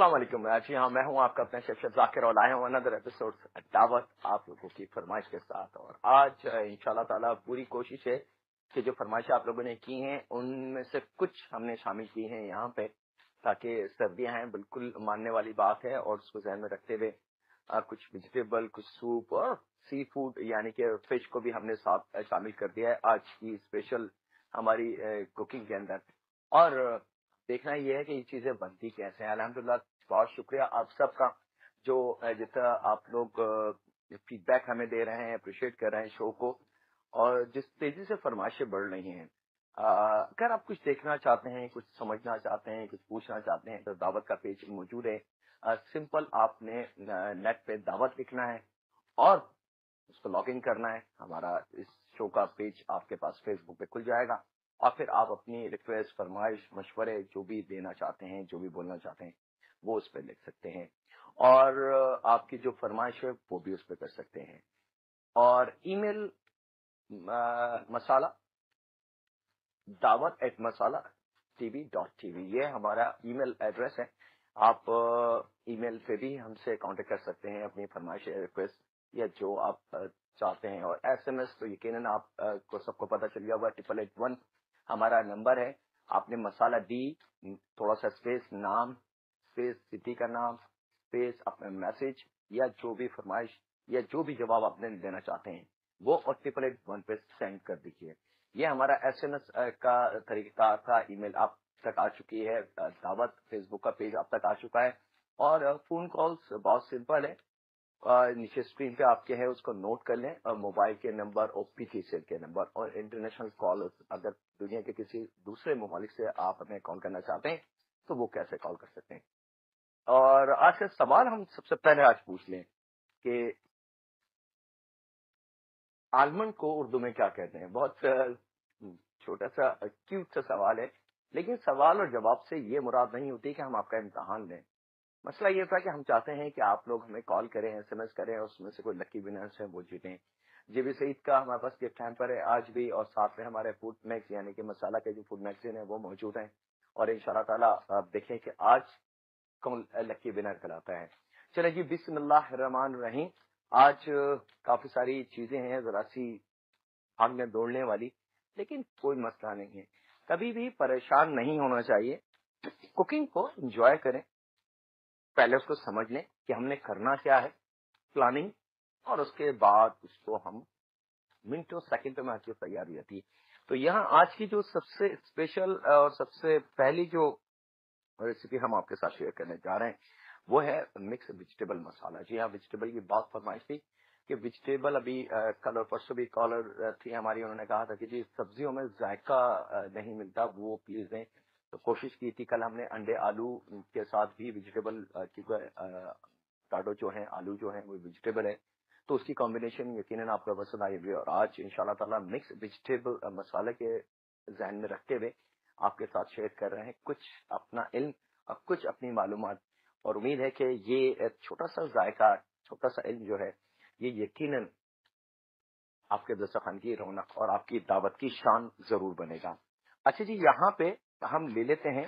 असलम जी। हाँ मैं हूँ आपका अपना शेफ जाकिर और आया हूँ अनदर एपिसोड दावत आप लोगों की फरमाइश के साथ। और आज इंशाल्लाह ताला पूरी कोशिश है कि जो फरमाइश आप लोगों ने की हैं, उनमें से कुछ हमने शामिल की हैं यहाँ पे, ताकि सर्दियाँ हैं, बिल्कुल मानने वाली बात है और उसको जहन में रखते हुए कुछ वेजिटेबल कुछ सूप और सी फ़ूड यानी कि फ़िश को भी हमने साथ शामिल कर दिया है आज की स्पेशल हमारी कुकिंग के अंदर। और देखना यह है कि ये चीज़ें बनती कैसे हैं। अलहमदुल्ला बहुत शुक्रिया आप सबका जो जितना आप लोग फीडबैक हमें दे रहे हैं अप्रिशिएट कर रहे हैं शो को और जिस तेज़ी से फरमाइशें बढ़ रही हैं अगर आप कुछ देखना चाहते हैं, कुछ समझना चाहते हैं, कुछ पूछना चाहते हैं तो दावत का पेज मौजूद है। सिंपल आपने नेट पे दावत लिखना है और उसको लॉग इन करना है। हमारा इस शो का पेज आपके पास फेसबुक पे खुल जाएगा और फिर आप अपनी रिक्वेस्ट फरमाइश, मशवरे, जो भी देना चाहते हैं, जो भी बोलना चाहते हैं वो उस पर लिख सकते हैं। और आपकी जो फरमाइश है, वो भी उस पर कर सकते हैं। और email Masala, Dawat at Masala TV dot TV, ये हमारा ईमेल एड्रेस है। आप ईमेल पे भी हमसे कांटेक्ट कर सकते हैं अपनी फरमाइश रिक्वेस्ट, या जो आप चाहते हैं। और एसएमएस तो यकीनन आप को सबको पता चल गया होगा, ट्रिपल एट वन हमारा नंबर है। आपने मसाला डी, थोड़ा सा स्पेस, नाम स्पेस सिटी का नाम स्पेस अपना मैसेज या जो भी फरमाइश, या जो भी जवाब आपने देना चाहते हैं, वो और ट्रिपल एट वन पे सेंड कर दीजिए। ये हमारा एस एम एस का तरीका था ईमेल आप तक आ चुकी है दावत फेसबुक का पेज आप तक आ चुका है। और फ़ोन कॉल्स बहुत सिंपल है। नीचे स्क्रीन पे आपके है, उसको नोट कर लें। मोबाइल के नंबर और पीटीसीएल के नंबर और इंटरनेशनल कॉल अगर दुनिया के किसी दूसरे ममालिक से आप हमें कॉल करना चाहते हैं तो वो कैसे कॉल कर सकते हैं? और आज का सवाल हम सबसे पहले आज पूछ लें कि आलमंड को उर्दू में क्या कहते हैं? बहुत छोटा सा क्यूट सा सवाल है, लेकिन सवाल और जवाब से ये मुराद नहीं होती कि हम आपका इम्तहान लें। मसला ये था कि हम चाहते हैं कि आप लोग हमें कॉल करें, एसएमएस करें और उसमें से कोई लकी विनर्स है वो जीतें जीबी सईद का हमारे पास गिफ्ट टाइम पर है आज भी और साथ में हमारे फ़ूड मैक्स यानी कि मसाला के जो फ़ूड मैगजीन है वो मौजूद है। और इन ताला आप देखें कि आज कौन लकी विनर कहलाता है। चले जी बिस्मिल्लाहमान रहीम। आज काफ़ी सारी चीज़ें हैं, जरा सी भागने दौड़ने वाली, लेकिन कोई मसला नहीं है। कभी भी परेशान नहीं होना चाहिए। कुकिंग को एंजॉय करें। पहले उसको समझ लें कि हमने करना क्या है। प्लानिंग और उसके बाद उसको हम मिनटों, सेकंड में हर चीज़ तैयार जाती है। तो यहाँ आज की जो सबसे स्पेशल और सबसे पहली जो रेसिपी हम आपके साथ शेयर करने जा रहे हैं। वो है मिक्स वेजिटेबल मसाला। जी हाँ वेजिटेबल की बात फरमाइश थी कि वेजिटेबल अभी कल और परसों भी कॉलर थी हमारी। उन्होंने कहा था कि जी, सब्जियों में जायका नहीं मिलता, वो प्लीज़ दें। तो कोशिश की थी, कल हमने अंडे, आलू के साथ भी वेजिटेबल क्योंकि टाटो जो है आलू जो है, वो वेजिटेबल है। तो उसकी कॉम्बिनेशन यकीनन आपको पसंद हुई और आज इंशाल्लाह ताला मिक्स वेजिटेबल मसाले के जहन में रखते हुए आपके साथ शेयर कर रहे हैं कुछ अपना इल्म और कुछ अपनी मालूम और उम्मीद है कि ये छोटा सा जायका छोटा सा इल्म जो है ये यकीनन आपके दस्तखान की रौनक और आपकी दावत की शान ज़रूर बनेगा। अच्छा जी यहाँ पे हम ले लेते हैं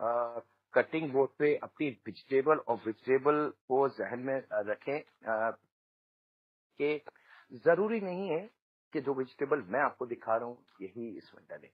आ, कटिंग बोर्ड पे अपनी वेजिटेबल और वेजिटेबल को जहन में रखें कि ज़रूरी नहीं है कि जो वेजिटेबल मैं आपको दिखा रहा हूँ, यही इसमें डले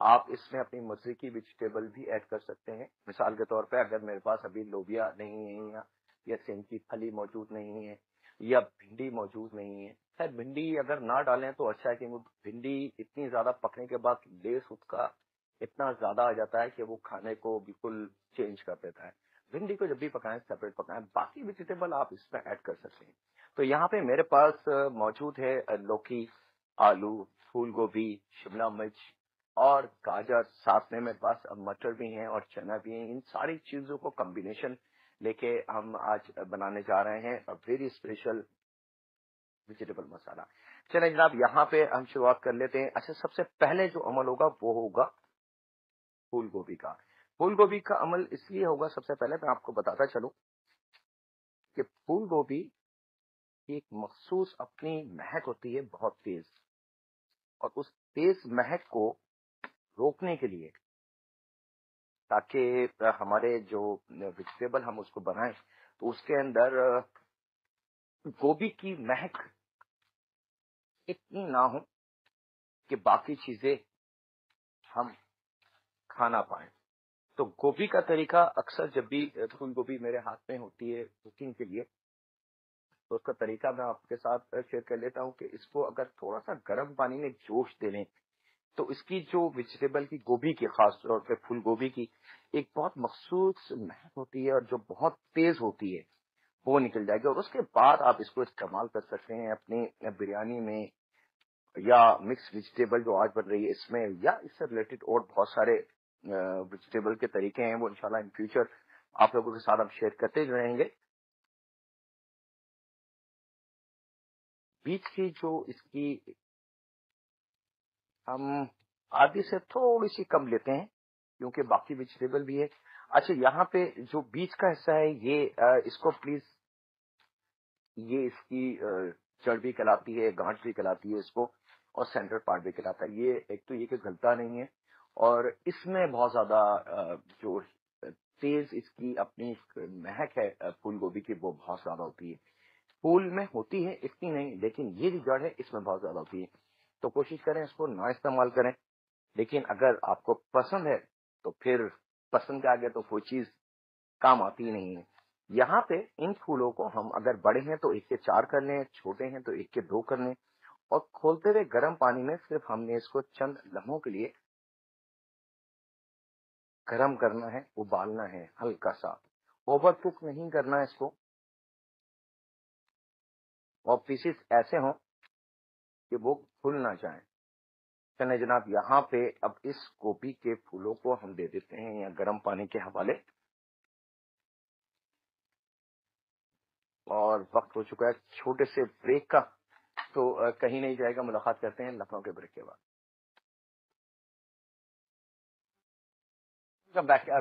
आप इसमें अपनी मर्ज़ी की वेजिटेबल भी ऐड कर सकते हैं। मिसाल के तौर पे अगर मेरे पास अभी लोबिया नहीं है या या सेम की फली मौजूद नहीं है, या भिंडी मौजूद नहीं है। खैर, भिंडी अगर ना डालें तो अच्छा है कि भिंडी इतनी ज़्यादा पकने के बाद लेस उसका इतना ज़्यादा आ जाता है कि वो खाने को बिल्कुल चेंज कर देता है। भिंडी को जब भी पकाएँ सेपरेट पकाएँ, बाकी वेजिटेबल आप इसमें ऐड कर सकते हैं। तो यहाँ पे मेरे पास मौजूद है लौकी। आलू फूल गोभी शिमला मिर्च और गाजर साथ में मेरे पास मटर भी हैं और चना भी है। इन सारी चीज़ों को कॉम्बिनेशन लेके हम आज बनाने जा रहे हैं a very special vegetable masala चले जनाब, यहाँ पे हम शुरुआत कर लेते हैं। अच्छा सबसे पहले जो अमल होगा वो होगा फूल गोभी का। फूल गोभी का अमल इसलिए होगा, सबसे पहले मैं आपको बताता चलूँ कि फूल गोभी एक मखसूस अपनी महक होती है बहुत तेज। और उस तेज महक को रोकने के लिए ताकि हमारे जो वेजिटेबल हम उसको बनाए तो उसके अंदर गोभी की महक इतनी ना हो कि बाकी चीज़ें हम खाना पाए। तो गोभी का तरीका अक्सर जब भी फूल गोभी मेरे हाथ में होती है कुकिंग के लिए तो उसका तरीका मैं आपके साथ शेयर कर लेता हूँ कि इसको अगर थोड़ा सा गर्म पानी में जोश दे लें तो इसकी जो वेजिटेबल की गोभी की, खास तौर पे फूल गोभी की, एक बहुत मखसूस महक होती है और जो बहुत तेज होती है, वो निकल जाएगी। और उसके बाद आप इसको इस्तेमाल कर सकते हैं अपनी बिरयानी में या मिक्स वेजिटेबल जो आज बन रही है इसमें, या इससे रिलेटेड और बहुत सारे वेजिटेबल के तरीके हैं वो, इंशाल्लाह इन फ्यूचर आप लोगों के साथ हम शेयर करते रहेंगे। बीच की जो इसकी हम आधी से थोड़ी सी कम लेते हैं, क्योंकि बाकी वेजिटेबल भी है। अच्छा यहाँ पे जो बीच का हिस्सा है, ये इसको प्लीज़ ये इसकी जड़ भी कहलाती है, गांठ भी कहलाती है इसको, और सेंट्रल पार्ट भी कहलाता है। ये एक तो ये कि गलता नहीं है, और इसमें बहुत ज़्यादा जो तेज इसकी अपनी महक है फूल गोभी की, वो बहुत ज़्यादा होती है। फूल में होती है, इतनी नहीं, लेकिन ये जो जड़ है, इसमें बहुत ज़्यादा होती है। तो कोशिश करें इसको ना इस्तेमाल करें। लेकिन अगर आपको पसंद है तो फिर पसंद के आगे तो कोई चीज़ काम आती नहीं है। यहाँ पे इन फूलों को हम अगर बड़े हैं तो एक के चार कर लें, छोटे हैं तो एक के दो कर लें। और खोलते हुए गर्म पानी में सिर्फ़ हमने इसको चंद लम्हों के लिए गर्म करना है, उबालना है, हल्का सा। ओवर कुक नहीं करना है इसको। पीसेस ऐसे हों कि वो खुल ना जाए। चले जनाब, यहाँ पे अब इस गोभी के फूलों को हम दे देते हैं या गर्म पानी के हवाले। और वक्त हो चुका है छोटे से ब्रेक का तो कहीं नहीं जाएगा, मुलाकात करते हैं लखनऊ के ब्रेक के बाद।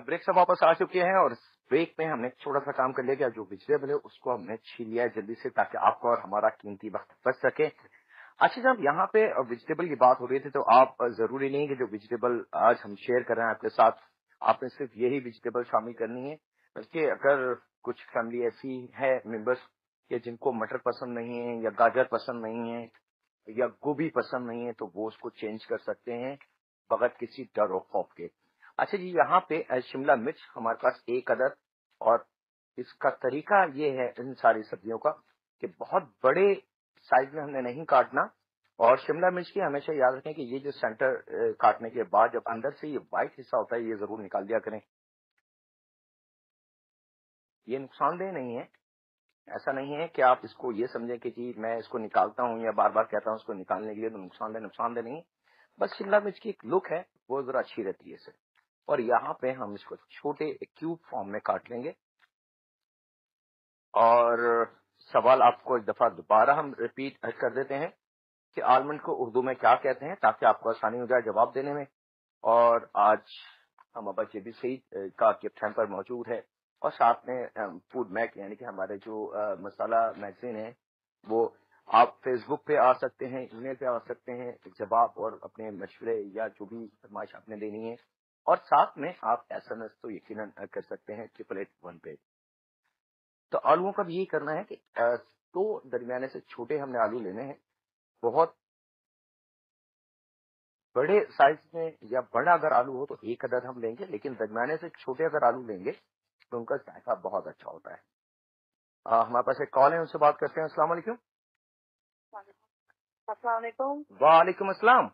ब्रेक से वापस आ चुके हैं और ब्रेक में हमने छोटा सा काम कर लिया गया जो विजिटेबल है उसको हमने छीन लिया है जल्दी से ताकि आपका और हमारा कीमती वक्त बच सके। अच्छा जब यहाँ पे वेजिटेबल की बात हो रही थी तो आप ज़रूरी नहीं कि जो वेजिटेबल आज हम शेयर कर रहे हैं आपके साथ, आपने सिर्फ़ यही वेजिटेबल शामिल करनी है। बल्कि अगर कुछ फैमिली ऐसी है मेंबर्स के जिनको मटर पसंद नहीं है, या गाजर पसंद नहीं है, या गोभी पसंद नहीं है तो वो उसको चेंज कर सकते हैं, बगैर किसी डर और खौफ के। अच्छा जी, यहाँ पे शिमला मिर्च हमारे पास एक अदद और इसका तरीका ये है इन सारी सब्जियों का कि बहुत बड़े साइज़ में हमने नहीं काटना और शिमला मिर्च की हमेशा याद रखें कि ये जो सेंटर काटने के बाद जब अंदर से ये व्हाइट हिस्सा होता है, ये ज़रूर निकाल दिया करें। ये नुकसानदेह नहीं है। ऐसा नहीं है कि आप इसको ये समझें कि जी, मैं इसको निकालता हूँ या बार बार कहता हूँ इसको निकालने के लिए तो नुकसानदेह नुकसानदेह नहीं। है बस शिमला मिर्च की एक लुक है, वो जरा अच्छी रहती है इसे और यहाँ पे हम इसको छोटे क्यूब फॉर्म में काट लेंगे। और सवाल आपको एक दफ़ा दोबारा हम रिपीट कर देते हैं कि आलमंड को उर्दू में क्या कहते हैं ताकि आपको आसानी हो जाए जवाब देने में। और आज हम अब्बा जेबी सईद का गिफ्ट पर मौजूद है। और साथ में फ़ूड मैक यानी कि हमारे जो मसाला मैगजीन है, वो आप फेसबुक पे आ सकते हैं ईमेल पे आ सकते हैं, जवाब और अपने मशवरे या जो भी फरमाइश आपने देनी है और साथ में आप एस एम एस तो यकीन कर सकते हैं ट्रिपल एट वन पे। तो आलुओं का भी यही करना है कि दो दरमियाने से छोटे हमने आलू लेने हैं। बहुत बड़े साइज़ में या बड़ा अगर आलू हो तो एक अदद हम लेंगे लेकिन दरमियाने से छोटे अगर आलू लेंगे तो उनका जायका बहुत अच्छा होता है। आ, हमारे पास एक कॉल है उनसे बात करते हैं। असला वालेकुम। वालेकुम। असलम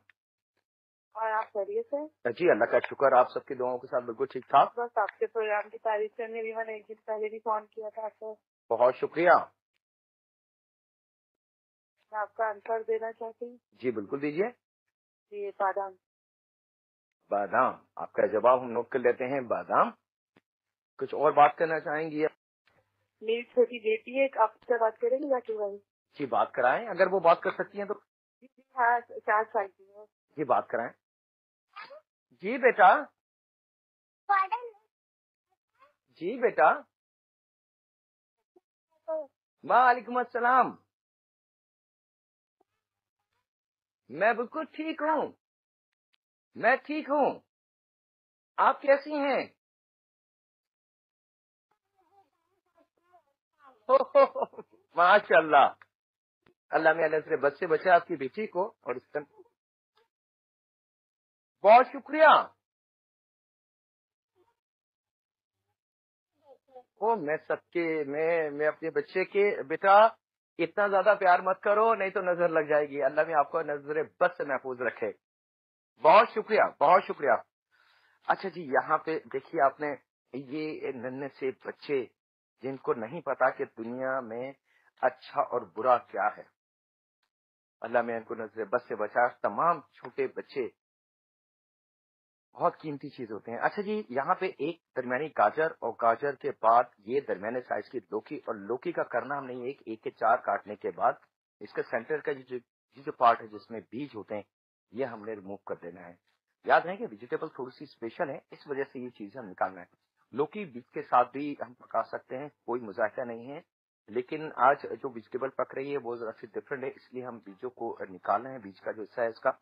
और आप खैरियत से जी अल्लाह का शुक्र आप सबके दुआओं के साथ बिल्कुल ठीक ठाक। बस आपके प्रोग्राम की तारीफ़ करने भी मैंने एक दिन पहले भी फ़ोन किया था आपको बहुत शुक्रिया। मैं आपका आंसर देना चाहती हूँ। जी बिल्कुल दीजिए। जी बादाम। बादाम आपका जवाब हम नोट कर लेते हैं बादाम। कुछ और बात करना चाहेंगी? या मेरी छोटी बेटी है आपसे बात करेंगे जाके भाई जी बात कराएँ अगर वो बात कर सकती हैं तो। हाँ चार साल की है। जी बात कराएँ। जी बेटा। जी बेटा। वालेकुम अस्सलाम मैं बिल्कुल ठीक हूँ। मैं ठीक हूँ। आप कैसी हैं? माशाल्लाह। अल्लाह में अल्लाह बस से बचा आपकी बेटी को और इस बहुत शुक्रिया। ओ, मैं सबके, मैं मैं अपने बच्चे के, बेटा, इतना ज़्यादा प्यार मत करो, नहीं तो नज़र लग जाएगी। अल्लाह में आपको नज़र बस से महफूज रखे। बहुत शुक्रिया बहुत शुक्रिया। अच्छा जी, यहाँ पे देखिए आपने ये नन्हे से बच्चे, जिनको नहीं पता कि दुनिया में अच्छा और बुरा क्या है। अल्लाह में इनको नज़र बस से बचा। तमाम छोटे बच्चे बहुत कीमती चीज़ होते हैं। अच्छा जी, यहाँ पे एक दरमियानी गाजर और गाजर के बाद ये दरमियाने साइज़ की लौकी और लौकी का करना हमने एक एक के चार काटने के बाद इसके सेंटर का जो जो पार्ट है जिसमें बीज होते हैं, ये हमने रिमूव कर देना है। याद है कि वेजिटेबल थोड़ी सी स्पेशल है, इस वजह से ये चीज़ हम निकालना है। लौकी बीज के साथ भी हम पका सकते हैं, कोई मुजाहरा नहीं है, लेकिन आज जो वेजिटेबल पक रही है वो जरा सी डिफरेंट है, इसलिए हम बीजों को निकाल रहे हैं, बीज का जो हिस्सा है इसका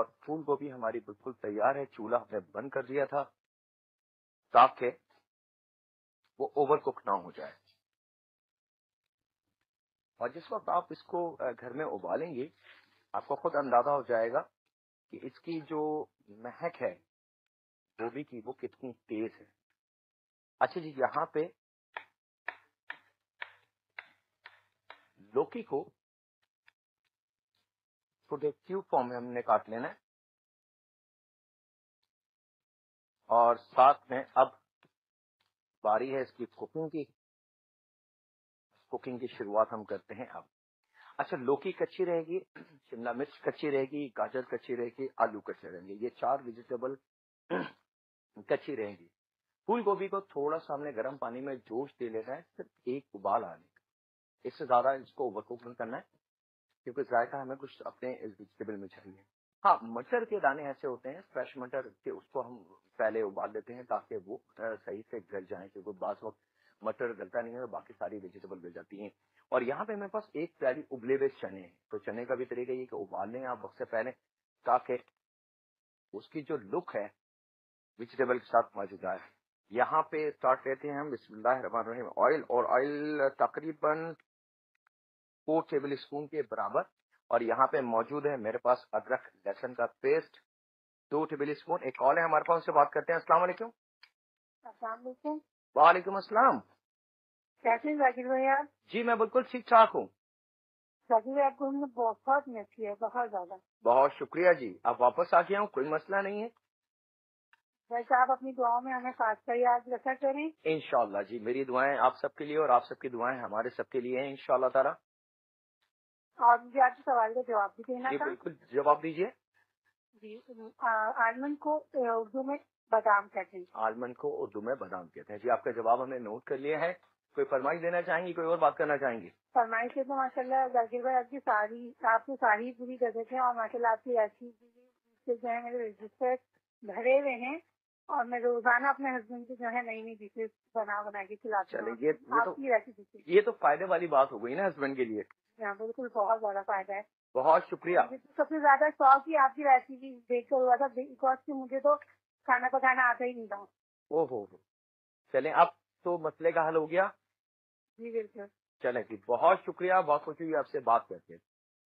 और फूल गोभी हमारी बिल्कुल तैयार है। चूल्हा हमने बंद कर दिया था। ताकि वो ओवर कुक ना हो जाए। और जिस वक्त आप इसको घर में उबालेंगे, आपको खुद अंदाज़ा हो जाएगा कि इसकी जो महक है, गोभी की, वो कितनी तेज है। अच्छा जी, यहाँ पे लौकी को छोटे क्यूब फॉर्म में हमने काट लेना है। और साथ में अब बारी है इसकी कुकिंग की। कुकिंग की शुरुआत हम करते हैं अब। अच्छा लौकी कच्ची रहेगी, शिमला मिर्च कच्ची रहेगी, गाजर कच्ची रहेगी, आलू कच्चे रहेंगे। ये चार वेजिटेबल कच्ची रहेंगी। फूल गोभी को थोड़ा सा हमने गर्म पानी में जोश दे लेना है, सिर्फ़ एक उबाल आने का। इससे ज़्यादा इसको ओवरकुक नहीं करना है। क्योंकि जायका हमें कुछ अपने वेजिटेबल में चाहिए। हाँ मटर के दाने ऐसे होते हैं, फ्रेश मटर के, उसको हम पहले उबाल देते हैं ताकि वो सही से गल जाए, क्योंकि बास वक्त मटर गलता नहीं है बाकी सारी वेजिटेबल गल जाती हैं। और यहाँ पे मेरे पास एक प्यारी उबले हुए चने हैं। तो चने का भी तरीका ये कि उबाल लें आप वक्त से पहले ताकि उसकी जो लुक है, वेजिटेबल के साथ मौजूद आए। यहाँ पे स्टार्ट लेते हैं हम, बिस्मिल्लाह ऑयल, और ऑयल तकरीबन फोर टेबल स्पून के बराबर और यहाँ पे मौजूद है मेरे पास अदरक लहसन का पेस्ट दो टेबल स्पून एक कॉल है हमारे पास उनसे बात करते हैं। असला वालेकुम। असलम कैसे जाकिर आप? जी मैं बिल्कुल ठीक ठाक हूँ। जाकिर आपको हमने बहुत मिस किया बहुत ज़्यादा। बहुत शुक्रिया जी। आप वापस आ गया हूँ कोई मसला नहीं है। वैसे आप अपनी दुआओं में हमें खास कर याद रखा करें। इनशाला जी मेरी दुआएँ आप सबके लिए और आप सबकी दुआएँ हमारे सबके लिए हैं इनशाला तारा और मुझे आपके सवाल का जवाब भी देना था। बिल्कुल जवाब दीजिए। जी आलमंड को उर्दू में बादाम कहते हैं। आलमंड को उर्दू में बादाम कहते हैं। जी आपका जवाब हमने नोट कर लिया है। कोई फरमाइश देना चाहेंगी कोई और बात करना चाहेंगे? फरमाइश तो माशाल्लाह जाकिर भाई आपकी सारी आपकी सारी पूरी गजत है और माशाल्लाह आपकी ऐसी जो है मेरे रजिस्टर भरे हुए हैं और मैं रोज़ाना अपने हस्बैंड की जो है नई नई डिशेज बना बना के खिलाती हूँ। ये ये तो ये तो फ़ायदे वाली बात हो गई ना हस्बैंड के लिए। हाँ बिल्कुल बहुत ज़्यादा फ़ायदा है। बहुत शुक्रिया। तो सबसे ज़्यादा शौक ही आपकी रेसिपी देख कर हुआ था बिकॉज़ की मुझे तो खाना पकाना आता ही नहीं था। ओहो। हो चलें अब तो मसले का हल हो गया। जी बिल्कुल। चलें जी बहुत शुक्रिया बहुत खुशी हुई आपसे बात करके।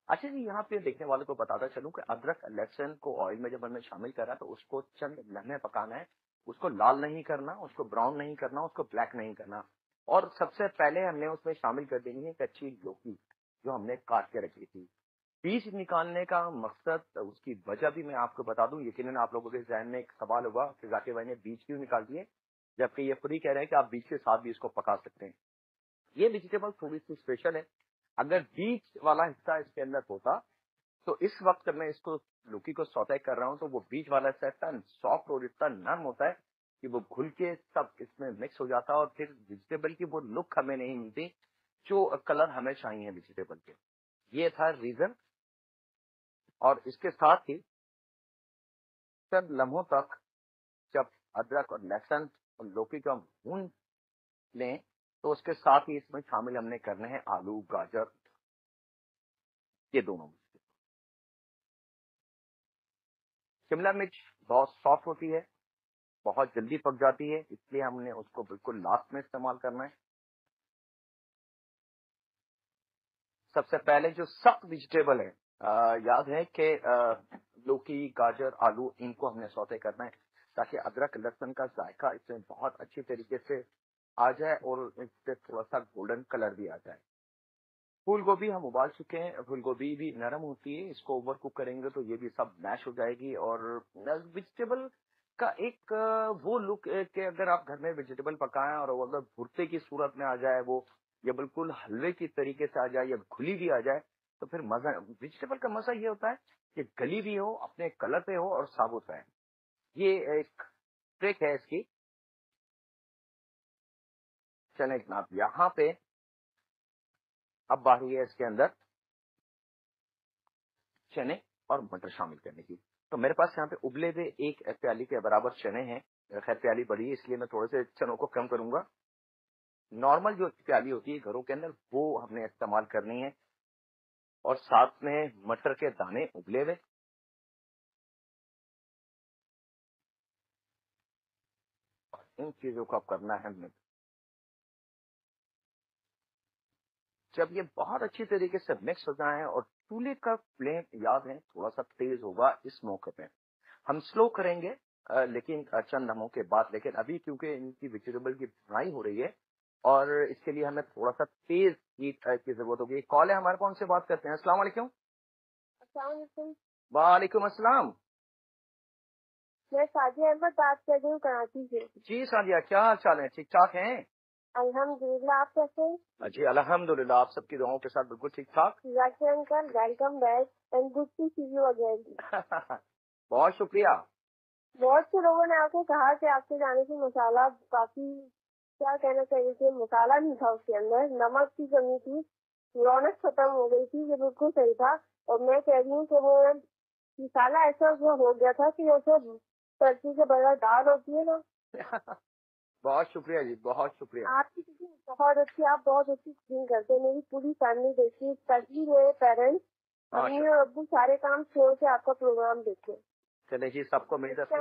अच्छा जी यहाँ पे देखने वालों को बताता चलूँ कि अदरक लहसुन को ऑयल में जब हमने शामिल करा तो उसको चंद लम्हे पकाना है। उसको लाल नहीं करना उसको ब्राउन नहीं करना उसको ब्लैक नहीं करना। और सबसे पहले हमने उसमें शामिल कर देनी है कच्ची लौकी। जो हमने काट के रखी थी। बीज निकालने का मकसद, उसकी वजह भी मैं आपको बता दूँ यकीन आप लोगों के जहन में एक सवाल होगा कि जाकिर भाई ने बीज क्यों निकाल दिए, जबकि ये खुद ही कह रहे हैं कि आप बीज के साथ भी इसको पका सकते हैं। ये वेजिटेबल थोड़ी सी स्पेशल है। अगर बीज वाला हिस्सा इसके अंदर होता तो इस वक्त मैं इसको लुकी को सौते कर रहा हूँ तो वो बीज वाला हिस्सा इतना सॉफ्ट और इतना नर्म होता है कि वो घुल के सब इसमें मिक्स हो जाता है और फिर वेजिटेबल की वो लुक हमें नहीं मिलती। जो कलर हमें चाहिए वेजिटेबल के। ये था रीजन और इसके साथ ही चंद लम्हों तक जब अदरक और लहसुन और लौकी को भून लें तो उसके साथ ही इसमें शामिल हमने करने हैं आलू, गाजर, ये दोनों। शिमला मिर्च बहुत सॉफ्ट होती है, बहुत जल्दी पक जाती है, इसलिए हमने उसको बिल्कुल लास्ट में इस्तेमाल करना है। सबसे पहले जो सख्त वेजिटेबल है आ, याद है कि लौकी गाजर आलू इनको हमने सौते करना है ताकि अदरक लहसुन का जायका इसमें बहुत अच्छी तरीके से आ जाए और इससे थोड़ा सा गोल्डन कलर भी आ जाए। फूल गोभी हम उबाल चुके हैं फूल गोभी भी नरम होती है इसको ओवर कुक करेंगे तो ये भी सब मैश हो जाएगी और वेजिटेबल का एक वो लुक कि अगर आप घर में वेजिटेबल पकाएँ और अगर भुरते की सूरत में आ जाए वो या बिल्कुल हलवे की तरीके से आ जाए या खुली भी आ जाए तो फिर मज़ा वेजिटेबल का मज़ा ये होता है कि गली भी हो, अपने कलर पे हो और साबुत है ये एक ट्रिक है इसकी। चले जनाब यहाँ पे, अब बारी है इसके अंदर। चने और मटर शामिल करने की। तो मेरे पास यहाँ पे उबले हुए एक प्याली के बराबर चने हैं। खैर, प्याली बड़ी है, इसलिए मैं थोड़े से चनों को कम करूँगा। नॉर्मल जो प्याली होती है घरों के अंदर, वो हमने इस्तेमाल करनी है। और साथ में मटर के दाने उबले हुए। इन चीज़ों को करना है हमने जब ये बहुत अच्छी तरीके से मिक्स हो जाए और चूल्हे का फ्लेम, याद है थोड़ा सा तेज होगा इस मौके पे। हम स्लो करेंगे लेकिन चंद लम्हों के बाद, लेकिन अभी क्योंकि इनकी वेजिटेबल की बुनाई हो रही है और इसके लिए हमें थोड़ा सा तेज हीट की ज़रूरत होगी। कॉल है हमारे कौन से बात करते हैं। असला वालेकुम। वालेकुम। अस्सलाम। मैं साजिया अहमद बात कर रही हूँ कराची से। जी साजिया क्या हाल चाल है? ठीक ठाक हैं? अल्हम्दुलिल्लाह आप कैसे हैं? जी अल्हम्दुलिल्लाह आप सबकी दुआओं के साथ बिल्कुल ठीक ठाक uncle welcome back and good to see you again बहुत शुक्रिया। बहुत से लोगों ने आपको कहा कि आपके जाने से मसाला काफ़ी क्या कहना चाहिए कि मसाला नहीं था उसके अंदर नमक की कमी थी रौनक खत्म हो गई थी ये बिल्कुल सही था और मैं कह रही हूँ कि वो मसाला ऐसा हो गया था कि जैसे तरती के बगैर दाल होती है ना बहुत शुक्रिया जी बहुत शुक्रिया। आपकी कुकिंग बहुत अच्छी आप बहुत अच्छी कुकिंग करते हैं। मेरी पूरी फैमिली देखती है स्पेशली मेरे पेरेंट्स मम्मी और अब्बू सारे काम छोड़ के आपका प्रोग्राम देखे। चले जी सबको मेरी तरफ़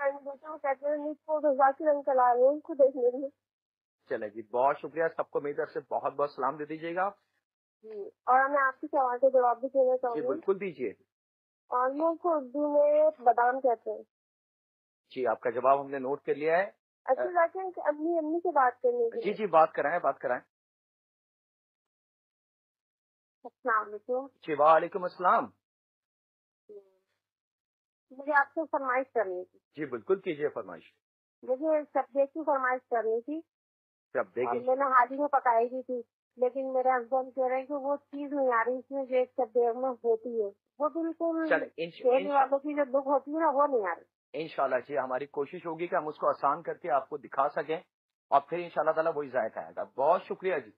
जाकिर अंकल आ रहे उनको देखने लिए चले जी बहुत शुक्रिया सबको मेरी तरफ़ से बहुत बहुत सलाम दे दीजिएगा। और मैं आपके सवाल का जवाब भी देना जी चाहूँगी। बिल्कुल दीजिए। ऑलमोस्ट को उर्दू में बादाम कहते हैं। जी आपका जवाब हमने नोट कर लिया है। अच्छा जाकिर अम्मी अम्मी से बात करने जी जी बात कराएँ बात कराएँ। जी वालेकुम अस्सलाम। मुझे आपसे फरमाइश करनी थी। जी बिल्कुल कीजिए फरमाइश। मुझे सब्जेक्ट की फरमाइश करनी थी। मैंने हाल ही में पकाई भी थी लेकिन मेरे हस्बैंड कह रहे हैं कि वो चीज़ नहीं आ रही इसमें जो एक सब्जेक्ट में होती है वो बिल्कुल वालों की जो दुख होती है ना वो नहीं आ रही। इंशाल्लाह जी हमारी कोशिश होगी कि हम उसको आसान करके आपको दिखा सकें और फिर इंशाल्लाह ताला वही जायका आएगा। बहुत शुक्रिया जी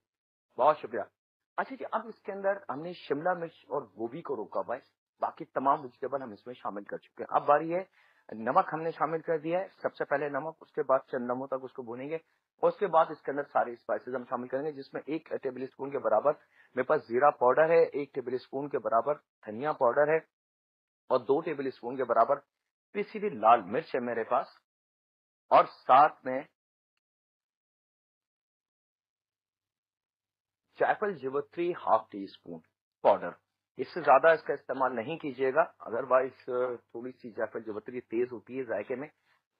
बहुत शुक्रिया। अच्छा जी अब इसके अंदर हमने शिमला मिर्च और गोभी को रोका हुआ है। बाकी तमाम वेजिटेबल हम इसमें शामिल कर चुके हैं। अब बारी है, नमक हमने शामिल कर दिया है। सबसे पहले नमक, उसके बाद चंद लम्हों तक उसको भूनेंगे। उसके बाद इसके अंदर सारे स्पाइसेस हम शामिल करेंगे, जिसमें एक टेबल स्पून के बराबर मेरे पास जीरा पाउडर है, एक टेबल स्पून के बराबर धनिया पाउडर है और दो टेबल स्पून के बराबर पिसी हुई लाल मिर्च है मेरे पास। और साथ में जायफल जिवत्री हाफ़ टी स्पून पाउडर इससे ज़्यादा इसका इस्तेमाल नहीं कीजिएगा। अदरवाइज़ थोड़ी सी जायफल जिवत्री तेज होती है जायके में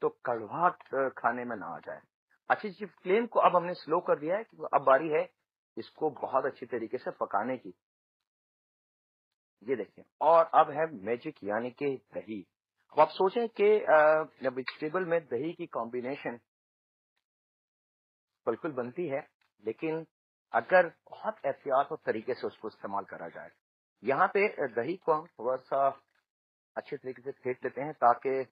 तो कड़वाहट खाने में ना आ जाए। अच्छी जी, फ्लेम को अब हमने स्लो कर दिया है कि अब बारी है इसको बहुत अच्छी तरीके से पकाने की। ये देखिए, और अब है मैजिक यानी कि दही। अब आप सोचें कि वेजिटेबल में दही की कॉम्बिनेशन बिल्कुल बनती है, लेकिन अगर बहुत एहतियात और तरीके से उसको इस्तेमाल करा जाए यहाँ पे दही को हम थोड़ा सा अच्छे तरीके से फेंट लेते हैं ताकि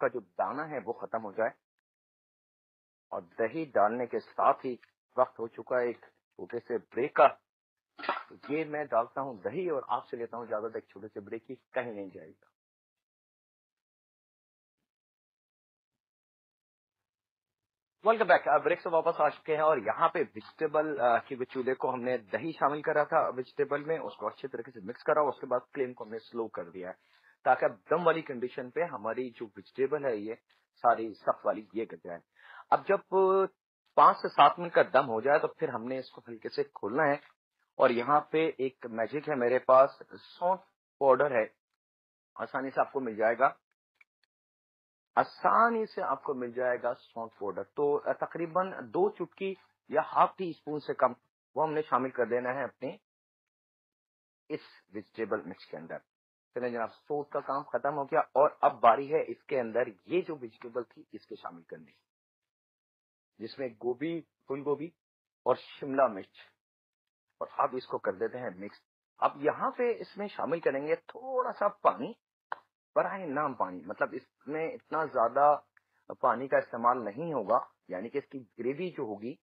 का जो दाना है वो खत्म हो जाए। और दही डालने के साथ ही वक्त हो चुका है एक छोटे से ब्रेक का। तो ये मैं डालता हूँ दही और आपसे लेता हूँ ज़्यादा एक छोटे से ब्रेक की कहीं नहीं जाएगा। वेलकम बैक ब्रेक से वापस आ चुके हैं और यहाँ पे वेजिटेबल के चूल्हे को हमने दही शामिल करा था वेजिटेबल में, उसको अच्छे तरीके से मिक्स करा उसके बाद फ्लेम को हमने स्लो कर दिया ताकि अब दम वाली कंडीशन पे हमारी जो वेजिटेबल है ये सारी सख्त वाली ये गिर जाए। अब जब पाँच से सात मिनट का दम हो जाए तो फिर हमने इसको हल्के से खोलना है और यहाँ पे एक मैजिक है मेरे पास सौंठ पाउडर है। आसानी से आपको मिल जाएगा। आसानी से आपको मिल जाएगा सौंठ पाउडर तो तकरीबन दो चुटकी या हाफ़ टी स्पून से कम वो हमने शामिल कर देना है अपने इस वेजिटेबल मिक्स के अंदर। चले जनाब सोट का काम खत्म हो गया और अब बारी है इसके अंदर ये जो वेजिटेबल थी इसके शामिल करने जिसमें गोभी फूल गोभी और शिमला मिर्च। और अब इसको कर देते हैं मिक्स अब यहाँ पे इसमें शामिल करेंगे थोड़ा सा पानी। बराए नाम पानी। मतलब इसमें इतना ज़्यादा पानी का इस्तेमाल नहीं होगा, यानी कि इसकी ग्रेवी जो होगी,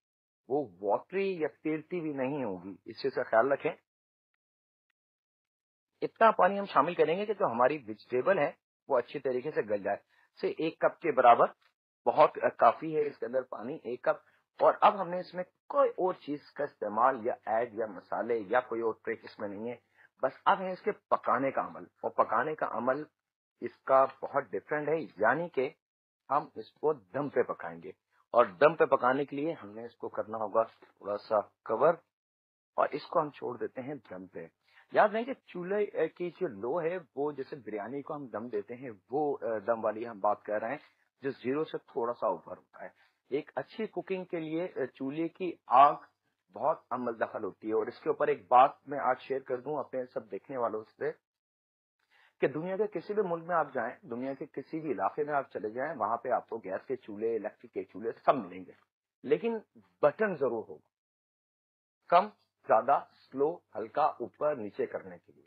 वो वॉटरी या तेलती भी नहीं होगी। इस चीज़ का ख्याल रखें। इतना पानी हम शामिल करेंगे कि जो हमारी वेजिटेबल है, वो अच्छी तरीके से गल जाए। से एक कप के बराबर, बहुत काफ़ी है इसके अंदर पानी, एक कप। और अब हमने इसमें कोई और चीज़ का इस्तेमाल या ऐड या मसाले या कोई और ट्रिक इसमें नहीं है। बस अब है इसके पकाने का अमल। और पकाने का अमल इसका बहुत डिफरेंट है। यानी कि हम इसको दम पे पकाएँगे। और दम पे पकाने के लिए हमने इसको करना होगा थोड़ा सा कवर और इसको हम छोड़ देते हैं दम पे। याद नहीं कि चूल्हे की जो लो है, वो जैसे बिरयानी को हम दम देते हैं, वो दम वाली हम बात कर रहे हैं, जो ज़ीरो से थोड़ा सा ऊपर होता है। एक अच्छी कुकिंग के लिए चूल्हे की आग बहुत अमल दखल होती है। और इसके ऊपर एक बात मैं आज शेयर कर दूँ अपने सब देखने वालों से। कि दुनिया के किसी भी मुल्क में आप जाएँ, दुनिया के किसी भी इलाके में आप चले जाएँ, वहाँ पे आपको गैस के चूल्हे, इलेक्ट्रिक के चूल्हे सब मिलेंगे। लेकिन बटन ज़रूर होगा। कम, ज़्यादा, स्लो, हल्का, ऊपर, नीचे करने के लिए।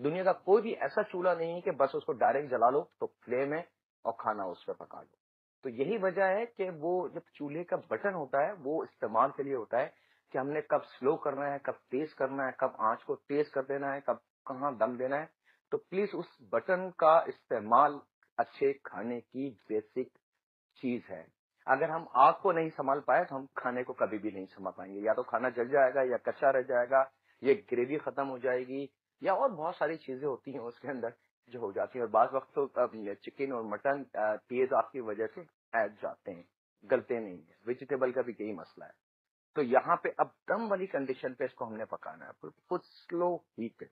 दुनिया का कोई भी ऐसा चूल्हा नहीं है कि बस उसको डायरेक्ट जला लो तो फ्लेम है और खाना उस पर पका लो। तो यही वजह है कि वो जब चूल्हे का बटन होता है, वो इस्तेमाल के लिए होता है कि हमने कब स्लो करना है, कब तेज करना है, कब आँच को तेज कर देना है, कब कहाँ दम देना है। तो प्लीज़ उस बटन का इस्तेमाल अच्छे खाने की बेसिक चीज़ है। अगर हम आग को नहीं संभाल पाए तो हम खाने को कभी भी नहीं संभाल पाएँगे। या तो खाना जल जाएगा, या कच्चा रह जाएगा, ये ग्रेवी खत्म हो जाएगी, या और बहुत सारी चीज़ें होती हैं उसके अंदर जो हो जाती है। और बाज वक्त तो चिकन और मटन तेज आग की वजह से ऐड जाते हैं, गलते नहीं है। वेजिटेबल का भी यही मसला है। तो यहाँ पे अब दम वाली कंडीशन पे इसको हमने पकाना है। कुछ स्लो हीट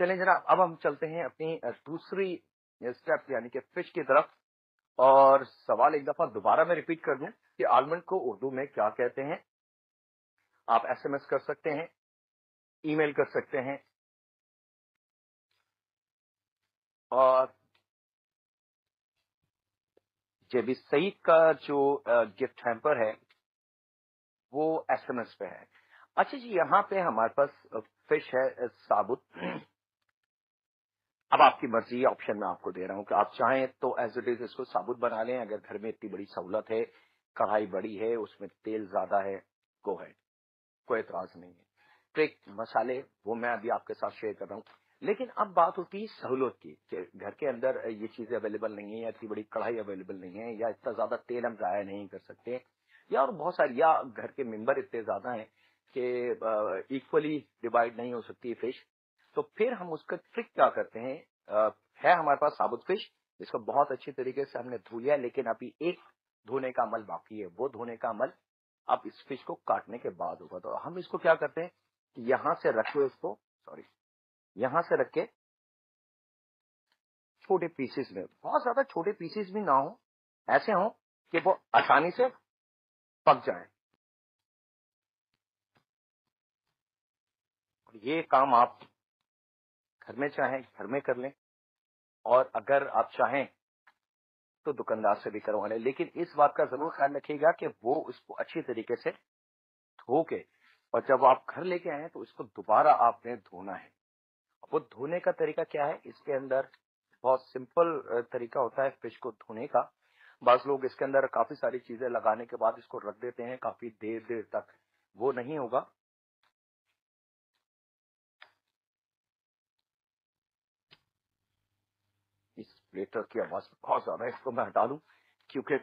चलें जरा, अब हम चलते हैं अपनी दूसरी स्टेप यानी कि फ़िश की तरफ़। और सवाल एक दफ़ा दोबारा मैं रिपीट कर दूँ कि आलमंड को उर्दू में क्या कहते हैं? आप एसएमएस कर सकते हैं ईमेल कर सकते हैं। और जेबी सईद का जो गिफ्ट हैम्पर है, वो एसएमएस पे है। अच्छा जी, यहाँ पे हमारे पास फ़िश है साबुत। अब आपकी मर्ज़ी ऑप्शन मैं आपको दे रहा हूँ कि आप चाहें तो एज इट इज़ इसको साबुत बना लें। अगर घर में इतनी बड़ी सहूलत है, कढ़ाई बड़ी है, उसमें तेल ज़्यादा है गो है कोई एतराज़ नहीं है। ट्रिक मसाले, वो मैं अभी आपके साथ शेयर कर रहा हूँ। लेकिन अब बात होती है सहूलत की, कि घर के अंदर ये चीज़ें अवेलेबल नहीं है, या इतनी बड़ी कढ़ाई अवेलेबल नहीं है, या इतना ज़्यादा तेल हम जाया नहीं कर सकते, या और बहुत सारी, या घर के मेंबर इतने ज़्यादा हैं कि इक्वली डिवाइड नहीं हो सकती फ़िश तो फिर हम उसका ट्रिक क्या करते हैं? आ, है हमारे पास साबुत फ़िश जिसको बहुत अच्छी तरीके से हमने धो लिया लेकिन अभी एक धोने का अमल बाकी है। वो धोने का अमल अब इस फ़िश को काटने के बाद होगा। तो हम इसको क्या करते हैं कि यहाँ से रख इसको सॉरी यहाँ से रख के छोटे पीसेस में। बहुत ज़्यादा छोटे पीसेस भी ना हो ऐसे हो कि वो आसानी से पक जाए। ये काम आप घर में चाहें, घर में कर लें। और अगर आप चाहें तो दुकानदार से भी करवा लें। लेकिन इस बात का ज़रूर ख्याल रखिएगा कि वो उसको अच्छी तरीके से धो के और जब आप घर लेके आए तो इसको दोबारा आपने धोना है। वो धोने का तरीका क्या है? इसके अंदर बहुत सिंपल तरीका होता है फ़िश को धोने का। बस लोग इसके अंदर काफ़ी सारी चीज़ें लगाने के बाद इसको रख देते हैं, काफ़ी देर देर तक। वो नहीं होगा। प्लेटर की आवाज़ बहुत ज़्यादा है इसको मैं हटा लू क्योंकि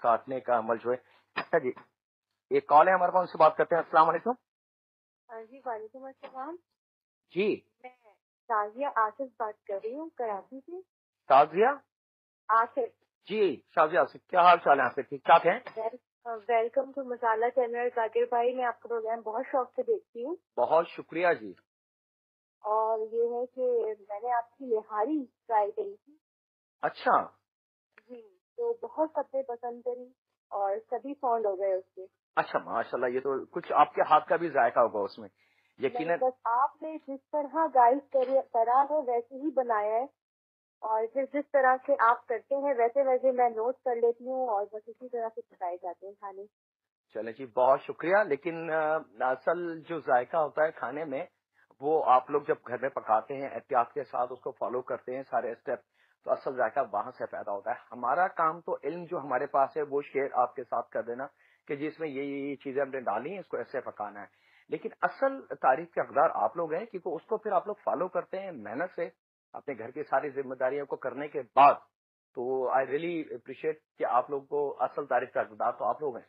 काटने का अमल जो है अच्छा जी। एक कॉल है हमारे पास उनसे बात करते हैं। असला वालेकुम। हाँ जी वालेकुम अस्सलाम। जी। मैं ताजिया आसिफ बात कर रही हूँ कराची से। ताजिया? आसिफ। जी शाजिया आसिफ क्या हाल चाल है आपके? ठीक ठाक है? Welcome to Masala channel Zakir भाई। मैं आपका प्रोग्राम बहुत शौक से देखती हूँ। बहुत शुक्रिया जी। और ये है कि मैंने आपकी लिहारी ट्राई करी थी। अच्छा। जी तो बहुत सबने पसंद करी और सभी फॉन्ड हो गए उससे अच्छा माशाल्लाह ये तो कुछ आपके हाथ का भी जायका होगा उसमें। यकीन बस आपने जिस तरह गाइड करा है वैसे ही बनाया है। और फिर जिस तरह से आप करते हैं वैसे वैसे मैं नोट कर लेती हूँ और बस इसी तरह से पकाए जाते हैं खाने। चले जी बहुत शुक्रिया। लेकिन असल जो जायका होता है खाने में वो आप लोग जब घर में पकाते हैं, एहतियात के साथ उसको फॉलो करते हैं सारे स्टेप तो असल जायका वहाँ से पैदा होता है। हमारा काम तो इल्म जो हमारे पास है, वो शेयर आपके साथ कर देना कि जिसमें ये ये चीज़ें हमने डाली हैं, इसको ऐसे पकाना है। लेकिन असल तारीफ़ के अकदार आप लोग हैं क्योंकि उसको फिर आप लोग फॉलो करते हैं मेहनत से, अपने घर की सारी जिम्मेदारियों को करने के बाद। तो आई रियली अप्रिशिएट कि आप लोग को असल तारीफ़ का अकदार तो आप लोग हैं।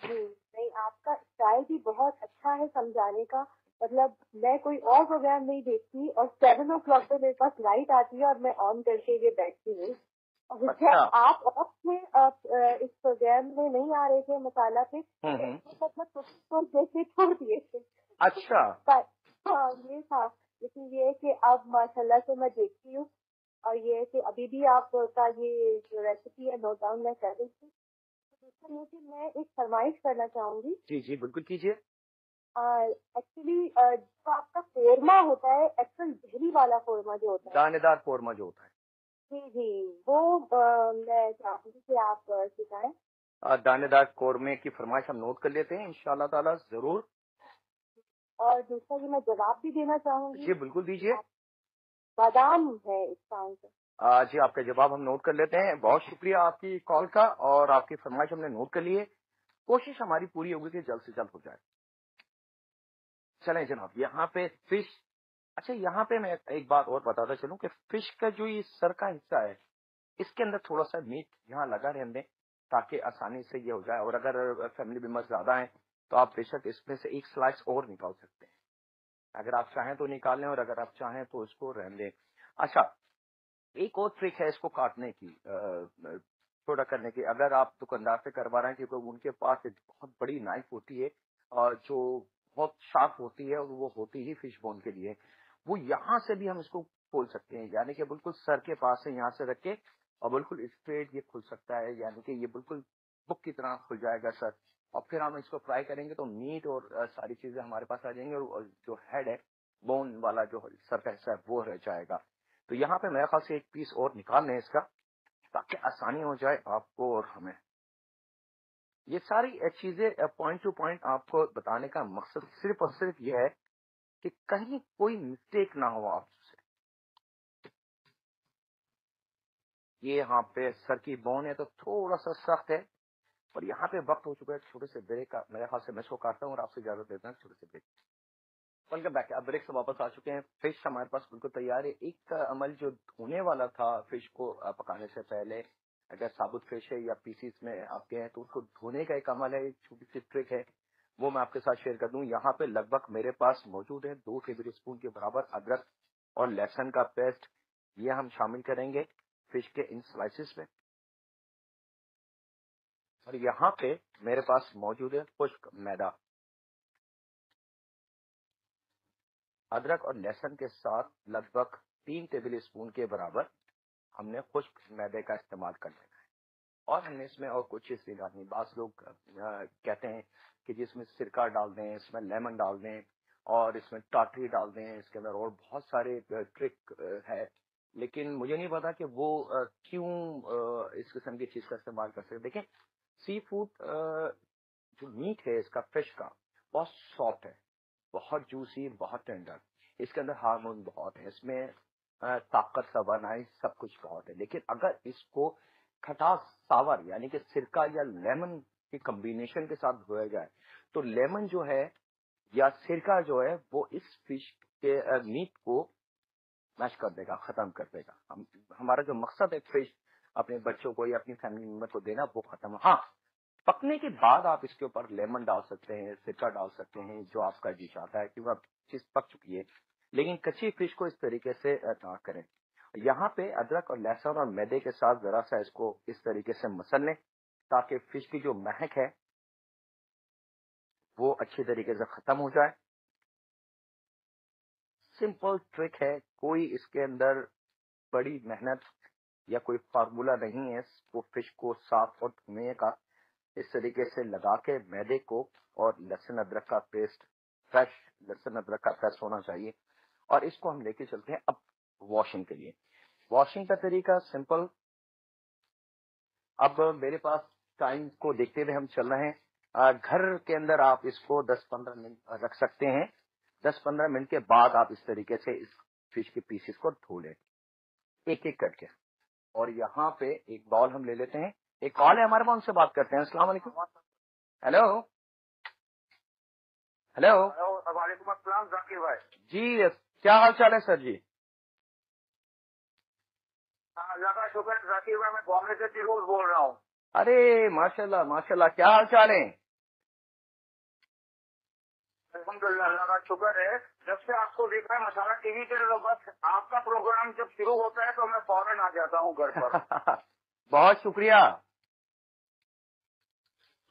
नहीं, आपका स्टाइल भी बहुत अच्छा है समझाने का। मतलब मैं कोई और प्रोग्राम नहीं देखती और सेवन ओ क्लॉक पे मेरे पास लाइट आती है और मैं ऑन करके ये बैठती हूँ। और अच्छा। आप ऑफ़ में इस प्रोग्राम में नहीं आ रहे थे मसाला पे हम्म, हम्म। तो मतलब तो जैसे छोड़ दिए थे। अच्छा। हाँ ये था। लेकिन ये है कि अब माशाल्लाह से मैं देखती हूँ और ये है कि अभी भी आपका ये रेसिपी है नोट डाउन मैं कर रही थी तो मैं एक फरमाइश करना चाहूँगी। जी जी बिल्कुल कीजिए। एक्चुअली जो आपका कोरमा होता है एक्चुअल दहली वाला कोरमा जो होता है। दानेदार कोरमा जो होता है। जी जी। वो मैं चाहूँगी कि आप सिखाएँ। दानेदार कोरमे की फरमाइश हम नोट कर लेते हैं इंशाल्लाह ताला ज़रूर। और दूसरा कि मैं जवाब भी देना चाहूँगी। जी बिल्कुल दीजिए। बादाम है इसका आंसर। जी आपका जवाब हम नोट कर लेते हैं। बहुत शुक्रिया आपकी कॉल का और आपकी फरमाइश हमने नोट कर ली है। कोशिश हमारी पूरी होगी कि जल्द से जल्द हो जाए। चले जनाब यहाँ पे फ़िश अच्छा यहाँ पे मैं एक बात और बताता चलूँ कि फ़िश का जो ये सर का हिस्सा है, इसके अंदर थोड़ा सा मीट यहाँ लगा रहने दें ताकि आसानी से ये हो जाए। और अगर फैमिली मेंबर्स ज़्यादा हैं तो आप बेशक इसमें से एक स्लाइस और निकाल सकते हैं। अगर आप चाहें तो निकाल लें, और अगर आप चाहें तो इसको रहने दें अच्छा एक और ट्रिक है इसको काटने की छोटा करने की। अगर आप दुकानदार से करवा रहे हैं, क्योंकि उनके पास एक बहुत बड़ी नाइफ होती है और जो बहुत शार्प होती है और वो होती ही फ़िश बोन के लिए। वो यहाँ से भी हम इसको खोल सकते हैं, यानी कि बिल्कुल सर के पास से यहाँ से रख के और बिल्कुल स्ट्रेट ये खुल सकता है, यानी कि ये बिल्कुल बुक की तरह खुल जाएगा सर और फिर हम इसको फ्राई करेंगे तो मीट और सारी चीज़ें हमारे पास आ जाएँगे और जो हेड है बोन वाला जो सर का हिस्सा है, वो रह जाएगा। तो यहाँ पे मेरे ख्याल से एक पीस और निकाल लें इसका, ताकि आसानी हो जाए आपको और हमें। ये सारी चीज़ें पॉइंट टू पॉइंट आपको बताने का मकसद सिर्फ़ और सिर्फ़ ये है कि कहीं कोई मिस्टेक ना हो आपसे। ये यहाँ पे सर की बोन है तो थोड़ा सा सख्त है और यहाँ पे वक्त हो चुका है छोटे से ब्रेक का। मेरे ख्याल से मैं इसको काटता हूँ और आपसे इजाज़त देता हूँ छोटे से ब्रेक वेलकम बैक अब ब्रेक से वापस आ चुके हैं। फ़िश हमारे पास बिल्कुल तैयार है। एक अमल जो धोने वाला था फ़िश को पकाने से पहले अगर साबुत फ़िश है या पीसीस में आपके हैं तो उसको धोने का एक अमल है, एक छोटी सी ट्रिक है। वो मैं आपके साथ शेयर कर दूँ। यहाँ पे लगभग मेरे पास मौजूद है दो टेबल स्पून के बराबर अदरक और लहसुन का पेस्ट ये हम शामिल करेंगे फ़िश के इन स्लाइसिस में। और यहाँ पे मेरे पास मौजूद है खुश्क मैदा। अदरक और लहसुन के साथ लगभग तीन टेबल स्पून के बराबर हमने खुश्क मैदे का इस्तेमाल कर लेना है। और हमने इसमें और कुछ चीज़ डालनी बास लोग कहते हैं कि जिसमें सिरका डाल दें, इसमें लेमन डाल दें और इसमें टाटरी डाल दें, इसके अंदर और बहुत सारे ट्रिक है। लेकिन मुझे नहीं पता कि वो क्यों इस किस्म की चीज़ का इस्तेमाल कर सकते। देखें सी फ़ूड जो मीट है इसका फ़िश का, बहुत सॉफ्ट है, बहुत जूसी बहुत टेंडर इसके अंदर हार्मोन बहुत है, इसमें ताकत सवानाई सब कुछ बहुत है। लेकिन अगर इसको खटास सावर, यानी कि सिरका या लेमन के कम्बिनेशन के साथ धोया जाए तो लेमन जो है या सिरका जो है, वो इस फ़िश के मीट को मैश कर देगा, खत्म कर देगा। हम, हमारा जो मकसद है फ़िश अपने बच्चों को या अपनी फैमिली मेंबर को देना, वो खत्म हाँ। पकने के बाद आप इसके ऊपर लेमन डाल सकते हैं, सिरका डाल सकते हैं, जो आपका जी चाहता है क्योंकि अब चीज़ पक चुकी है। लेकिन कच्ची फ़िश को इस तरीके से ना करें। यहाँ पे अदरक और लहसुन और मैदे के साथ जरा सा इसको इस तरीके से मसल लें, ताकि फ़िश की जो महक है, वो अच्छी तरीके से खत्म हो जाए। सिंपल ट्रिक है, कोई इसके अंदर बड़ी मेहनत या कोई फार्मूला नहीं है, वो फ़िश को साफ़ और धुने का इस तरीके से लगा के मैदे को और लहसुन अदरक का पेस्ट, फ्रेश लहसुन अदरक का पेस्ट होना चाहिए। और इसको हम लेके चलते हैं अब वॉशिंग के लिए। वॉशिंग का तरीका सिंपल अब मेरे पास टाइम को देखते हुए हम चल रहे हैं। घर के अंदर आप इसको 10-15 मिनट रख सकते हैं। 10-15 मिनट के बाद आप इस तरीके से इस फ़िश के पीसेस को धो लें। एक एक करके। और यहाँ पे एक बॉल हम ले लेते हैं। एक कॉल है हमारे पास उनसे बात करते हैं। अस्सलाम वालेकुम। हेलो हेलो वालेकुम अस्सलाम जाकिर भाई। जी क्या हाल चाल है सर जी? हाँ ज़्यादा शुक्र मैं बॉम्बे से बोल रहा हूँ। अरे माशाल्लाह माशाल्लाह क्या हाल चाल है? अलहमदुल्ला शुक्र है। जब से आपको देखा है मसाला टीवी पे तो बस आपका प्रोग्राम जब शुरू होता है तो मैं फ़ौरन आ जाता हूँ घर पर। बहुत शुक्रिया।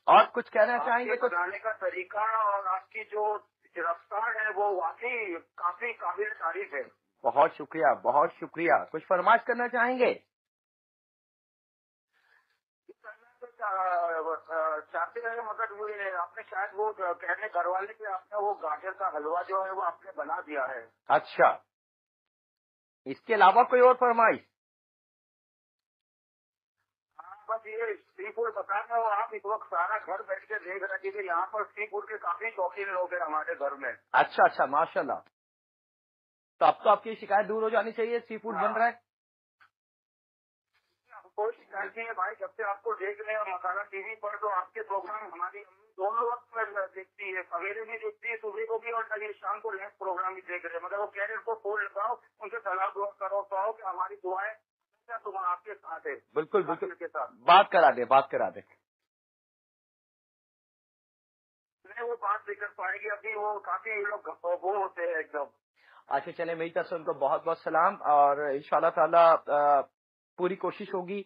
और कुछ कहना चाहेंगे कुछ? का तरीका और आपकी जो रफ्तार है वो वाकई काफ़ी काबिल तारीफ़ है। बहुत शुक्रिया बहुत शुक्रिया। कुछ फरमाइश करना चाहेंगे? चाहते हैं ये आपने शायद वो कहने घर वाले के आपने वो गाजर का हलवा जो है वो आपने बना दिया है। अच्छा। इसके अलावा कोई और फरमाइश? बस ये सी फ़ूड बता रहे हो आप इस वक्त सारा घर बैठ के देख रहे थे यहाँ पर सी फ़ूड के काफ़ी शौकीन लोग हैं हमारे घर में। अच्छा अच्छा माशाल्लाह। तो अब तो आपकी शिकायत दूर हो जानी चाहिए सी फ़ूड बन रहा है? कोई शिकायत नहीं है भाई जब से आपको देख रहे हैं मसाला टीवी पर तो आपके प्रोग्राम हमारी दोनों वक्त में देखती है सवेरे भी देखती है सुबह को भी और कभी शाम को नेक्स्ट प्रोग्राम भी देख रहे हैं। मगर वो कह हैं उनको फ़ोन लगाओ उनसे सलाह करो पाओ कि हमारी दुआएँ हमेशा तुम आपके साथ है? बिल्कुल बिल्कुल। के साथ। बात करा दे बात करा दे। नहीं वो बात नहीं कर पाएगी। अभी वो काफ़ी लोग वो होते हैं एकदम। अच्छा चले मेरी तरफ़ से उनको बहुत बहुत सलाम और इंशाल्लाह ताला पूरी कोशिश होगी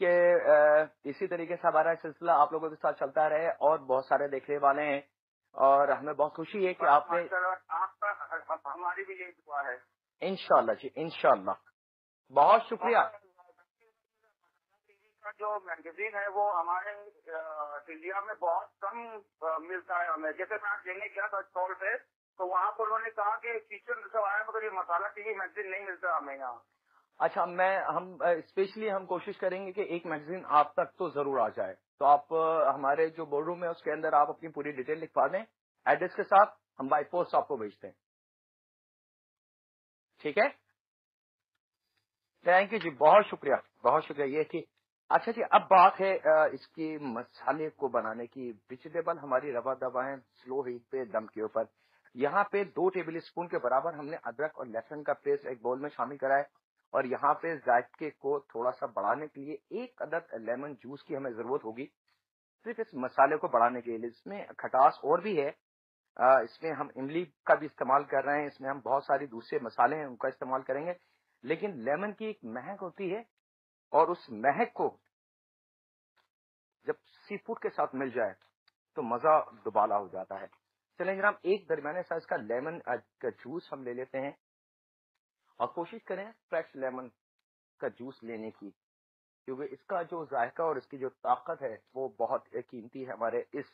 कि इसी तरीके से हमारा सिलसिला आप लोगों के साथ चलता रहे और बहुत सारे देखने वाले हैं और हमें बहुत खुशी है कि आपने आपका हमारी भी यही दुआ है। इंशाल्लाह जी इंशाल्लाह। बहुत शुक्रिया। का जो मैगजीन है वो हमारे इंडिया में बहुत कम मिलता है हमें। जैसे मैं लेने गया था स्टॉल पे तो वहाँ पर उन्होंने कहा कि किचन सब आया मगर ये मसाला टीवी मैगजीन नहीं मिलता हमें यहाँ। अच्छा मैं हम स्पेशली हम कोशिश करेंगे कि एक मैगजीन आप तक तो ज़रूर आ जाए। तो आप हमारे जो बोर्ड रूम है उसके अंदर आप अपनी पूरी डिटेल लिखवा दें। एड्रेस के साथ हम बाई पोस्ट आपको भेजते हैं ठीक है? थैंक यू जी, बहुत शुक्रिया बहुत शुक्रिया। ये थी अच्छा जी, अब बात है इसकी मसाले को बनाने की। वेजिटेबल हमारी रवा दवा है स्लो हीट पे, दम के ऊपर। यहाँ पे दो टेबल स्पून के बराबर हमने अदरक और लहसुन का पेस्ट एक बोल में शामिल करा है। और यहाँ पे जायके को थोड़ा सा बढ़ाने के लिए एक अदद लेमन जूस की हमें ज़रूरत होगी। सिर्फ़ इस मसाले को बढ़ाने के लिए। इसमें खटास और भी है। इसमें हम इमली का भी इस्तेमाल कर रहे हैं। इसमें हम बहुत सारी दूसरे मसाले हैं, उनका इस्तेमाल करेंगे। लेकिन लेमन की एक महक होती है और उस महक को जब सी फ़ूड के साथ मिल जाए तो मज़ा दुबाला हो जाता है। चलें जनाब एक दरमियाने साइज़ का लेमन का जूस हम ले लेते हैं। और कोशिश करें फ्रेश लेमन का जूस लेने की, क्योंकि इसका जो जायका और इसकी जो ताकत है, वो बहुत कीमती है हमारे इस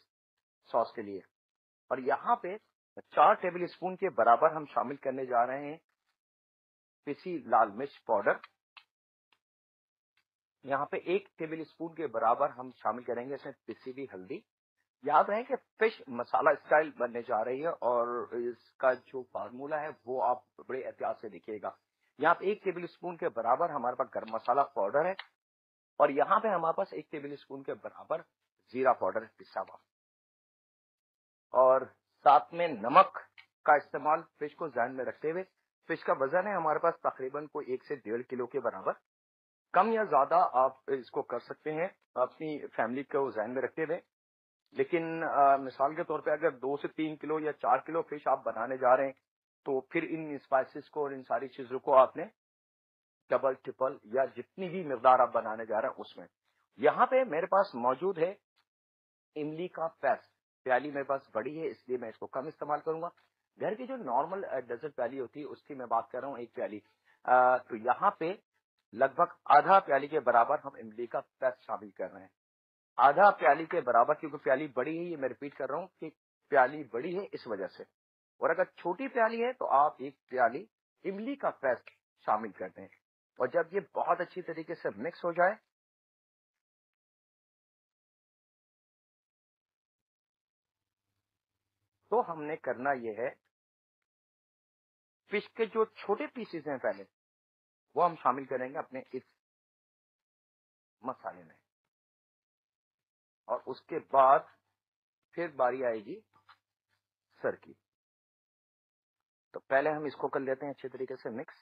सॉस के लिए। और यहाँ पे चार टेबल स्पून के बराबर हम शामिल करने जा रहे हैं। पिसी लाल मिर्च पाउडर। यहाँ पे एक टेबल स्पून के बराबर हम शामिल करेंगे, इसमें पिसी हुई हल्दी। याद रहे कि फ़िश मसाला स्टाइल बनने जा रही है और इसका जो फार्मूला है, वो आप बड़े एहतियात से देखिएगा। यहाँ पे एक टेबल स्पून के बराबर हमारे पास गर्म मसाला पाउडर है और यहाँ पे हमारे पास एक टेबल स्पून के बराबर जीरा पाउडर है, पिसा हुआ। और साथ में नमक का इस्तेमाल फ़िश को जहन में रखते हुए फ़िश का वज़न है हमारे पास तकरीबन कोई एक से डेढ़ किलो के बराबर। कम या ज़्यादा आप इसको कर सकते हैं अपनी फैमिली को जहन में रखते हुए। लेकिन आ, मिसाल के तौर पे अगर दो से तीन किलो या चार किलो फ़िश आप बनाने जा रहे हैं तो फिर इन स्पाइसेस को और इन सारी चीज़ों को आपने डबल ट्रिपल या जितनी भी मकदार आप बनाने जा रहे हैं उसमें। यहाँ पे मेरे पास मौजूद है इमली का पेस्ट। प्याली मेरे पास बड़ी है इसलिए मैं इसको कम इस्तेमाल करूँगा। घर की जो नॉर्मल डेजर्ट प्याली होती है उसकी मैं बात कर रहा हूँ एक प्याली आ, तो यहाँ पे लगभग आधा प्याली के बराबर हम इमली का पेस्ट शामिल कर रहे हैं। आधा प्याली के बराबर क्योंकि प्याली बड़ी है ये मैं रिपीट कर रहा हूँ कि प्याली बड़ी है इस वजह से। और अगर छोटी प्याली है तो आप एक प्याली इमली का पेस्ट शामिल कर दें। और जब ये बहुत अच्छी तरीके से मिक्स हो जाए तो हमने करना यह है फ़िश के जो छोटे पीसेस हैं पहले, वो हम शामिल करेंगे अपने इस मसाले में। और उसके बाद फिर बारी आएगी सर की। तो पहले हम इसको कर लेते हैं अच्छे तरीके से मिक्स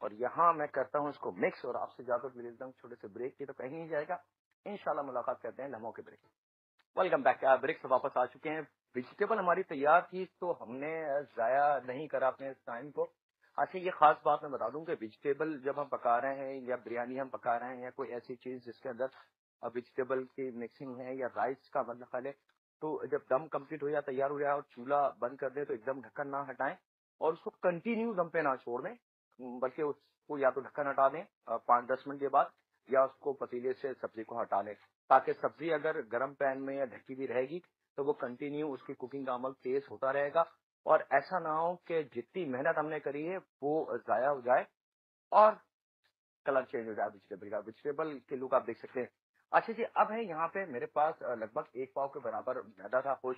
और यहाँ मैं करता हूँ इसको मिक्स और आपसे ज़्यादा लेता हूँ छोटे से ब्रेक की तो कहीं नहीं जाएगा। इंशाल्लाह मुलाकात करते हैं लम्हों के ब्रेक वेलकम बैक ब्रेक से वापस आ चुके हैं। वेजिटेबल हमारी तैयार थी तो हमने जाया नहीं करा अपने टाइम को। अच्छा ये खास बात मैं बता दूँ कि वेजिटेबल जब हम पका रहे हैं या बिरयानी हम पका रहे हैं या कोई ऐसी चीज़ जिसके अंदर वेजिटेबल की मिक्सिंग है या राइस का मतलब है तो जब दम कंप्लीट हो जाए तैयार हो जाए और चूल्हा बंद कर दें तो एकदम ढक्कन ना हटाएँ और उसको कंटिन्यू दम पे ना छोड़ दें बल्कि उसको या तो ढक्कन हटा दें पाँच दस मिनट के बाद या उसको पतीले से सब्ज़ी को हटा लें, ताकि सब्ज़ी अगर गर्म पैन में या ढकी भी रहेगी तो वो कंटिन्यू उसकी कुकिंग का अमल तेज होता रहेगा। और ऐसा ना हो कि जितनी मेहनत हमने करी है, वो जाया हो जाए और कलर चेंज हो जाए वेजिटेबल का। वेजिटेबल के लुक आप देख सकते हैं। अच्छा जी, अब है यहाँ पे मेरे पास लगभग एक पाव के बराबर मैदा था, खुश।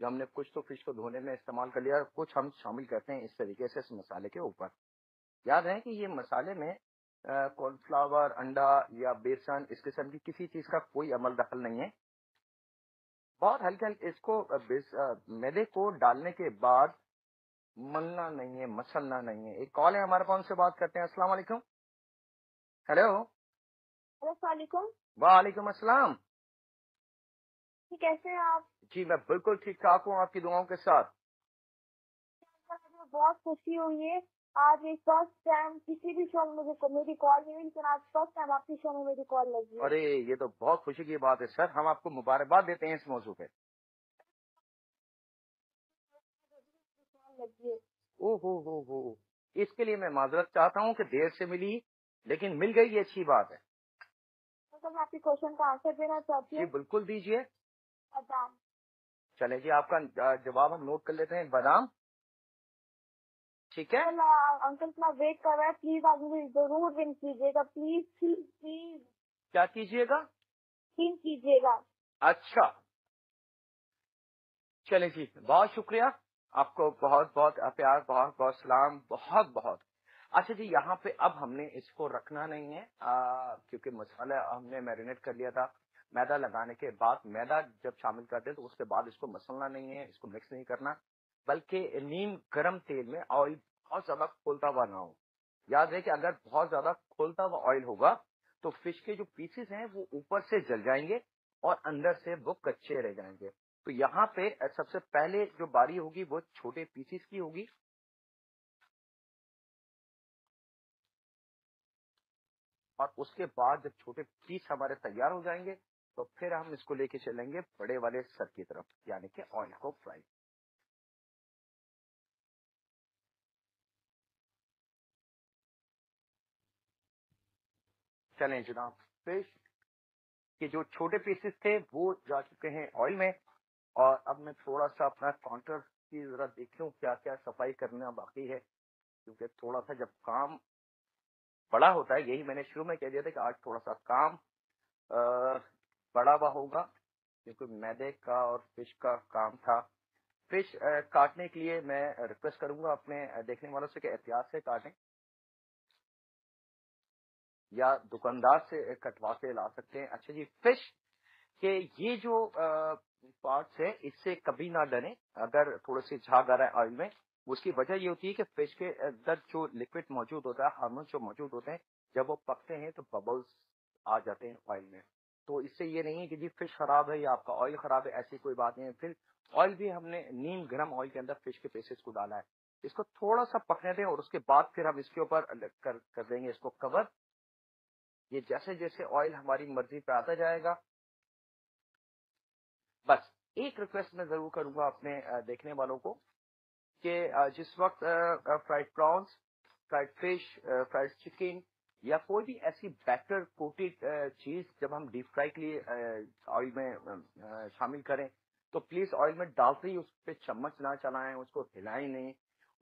जो हमने कुछ तो फ़िश को धोने में इस्तेमाल कर लिया कुछ हम शामिल करते हैं इस तरीके से इस मसाले के ऊपर। याद है कि ये मसाले में कॉर्नफ्लावर अंडा या बेसन इस किस्म की किसी चीज़ का कोई अमल दखल नहीं है। बहुत हल्के हल्के इसको मैदे को डालने के बाद मलना नहीं है मसलना नहीं है। एक कॉल है हमारे पास से बात करते हैं। अस्सलाम वालेकुम। हेलो। वालेकुम वालेकुम अस्सलाम। कैसे हैं आप? जी मैं बिल्कुल ठीक ठाक हूँ आपकी दुआओं के साथ। बहुत खुशी हुई है। आज एक फ़र्स्ट टाइम किसी भी शो में मुझे मेरी कॉल नहीं लेकिन आज फ़र्स्ट टाइम आपकी शो में मेरी कॉल लगी अरे ये तो बहुत खुशी की बात है सर। हम आपको मुबारकबाद देते हैं इस मौजू पे। ओ हो। हो इसके लिए मैं माजरत चाहता हूँ कि देर से मिली लेकिन मिल गई ये अच्छी बात है। तो मैं आपके क्वेश्चन का आंसर देना चाहती हूँ। बिल्कुल दीजिए। बादाम। चले जी आपका जवाब हम नोट कर लेते हैं। बादाम। ठीक है? अंकल इतना वेट कर रहा है प्लीज़ आप मुझे ज़रूर विन कीजिएगा प्लीज़ प्लीज़ प्लीज़ क्या कीजिएगा? विन कीजिएगा। अच्छा। चले जी बहुत शुक्रिया। आपको बहुत बहुत प्यार बहुत बहुत सलाम बहुत बहुत। अच्छा जी यहाँ पे अब हमने इसको रखना नहीं है आ, क्योंकि मसाला हमने मैरिनेट कर लिया था। मैदा लगाने के बाद मैदा जब शामिल करते तो उसके बाद इसको मसलना नहीं है इसको मिक्स नहीं करना। बल्कि नीम गर्म तेल में ऑयल बहुत ज़्यादा खोलता हुआ ना हो। याद है कि अगर बहुत ज़्यादा खोलता हुआ ऑयल होगा तो फ़िश के जो पीसेस हैं, वो ऊपर से जल जाएँगे और अंदर से वो कच्चे रह जाएँगे। तो यहाँ पे सबसे पहले जो बारी होगी, वो छोटे पीसेस की होगी। और उसके बाद जब छोटे पीस हमारे तैयार हो जाएँगे तो फिर हम इसको लेके चलेंगे बड़े वाले सर की तरफ़, यानी कि ऑयल को फ्राई चलें जनाब फ़िश के जो छोटे पीसेस थे वो जा चुके हैं ऑयल में। और अब मैं थोड़ा सा अपना काउंटर की जरा देख लूँ क्या क्या सफ़ाई करना बाकी है। क्योंकि थोड़ा सा जब काम बड़ा होता है यही मैंने शुरू में कह दिया था कि आज थोड़ा सा काम आ, बड़ा हुआ होगा। क्योंकि मैदे का और फ़िश का काम था। फ़िश आ, काटने के लिए मैं रिक्वेस्ट करूँगा अपने देखने वालों से कि एहतियात से काटें। या दुकानदार से कटवा के ला सकते हैं। अच्छा जी फ़िश के ये जो पार्ट्स है इससे कभी ना डरे। अगर थोड़े से झाग आ रहा है ऑयल में उसकी वजह ये होती है कि फ़िश के अंदर जो लिक्विड मौजूद होता है हार्मोन जो मौजूद होते हैं जब वो पकते हैं तो बबल्स आ जाते हैं ऑयल में। तो इससे ये नहीं है कि जी फ़िश खराब है या आपका ऑयल खराब है ऐसी कोई बात नहीं है। फिर ऑयल भी हमने नीम गर्म ऑयल के अंदर फ़िश के पीसेस को डाला है। इसको थोड़ा सा पकने दें और उसके बाद फिर हम इसके ऊपर कर, कर देंगे इसको कवर ये जैसे जैसे ऑयल हमारी मर्ज़ी पे आता जाएगा। बस, एक रिक्वेस्ट मैं ज़रूर करूँगा अपने देखने वालों को कि जिस वक्त fried prawns fried fish fried chicken या कोई भी ऐसी बैटर कोटेड चीज़ जब हम डीप फ्राई के लिए ऑयल में शामिल करें तो प्लीज़ ऑयल में डालते ही उस पर चम्मच ना चलाएँ, उसको हिलाएँ नहीं,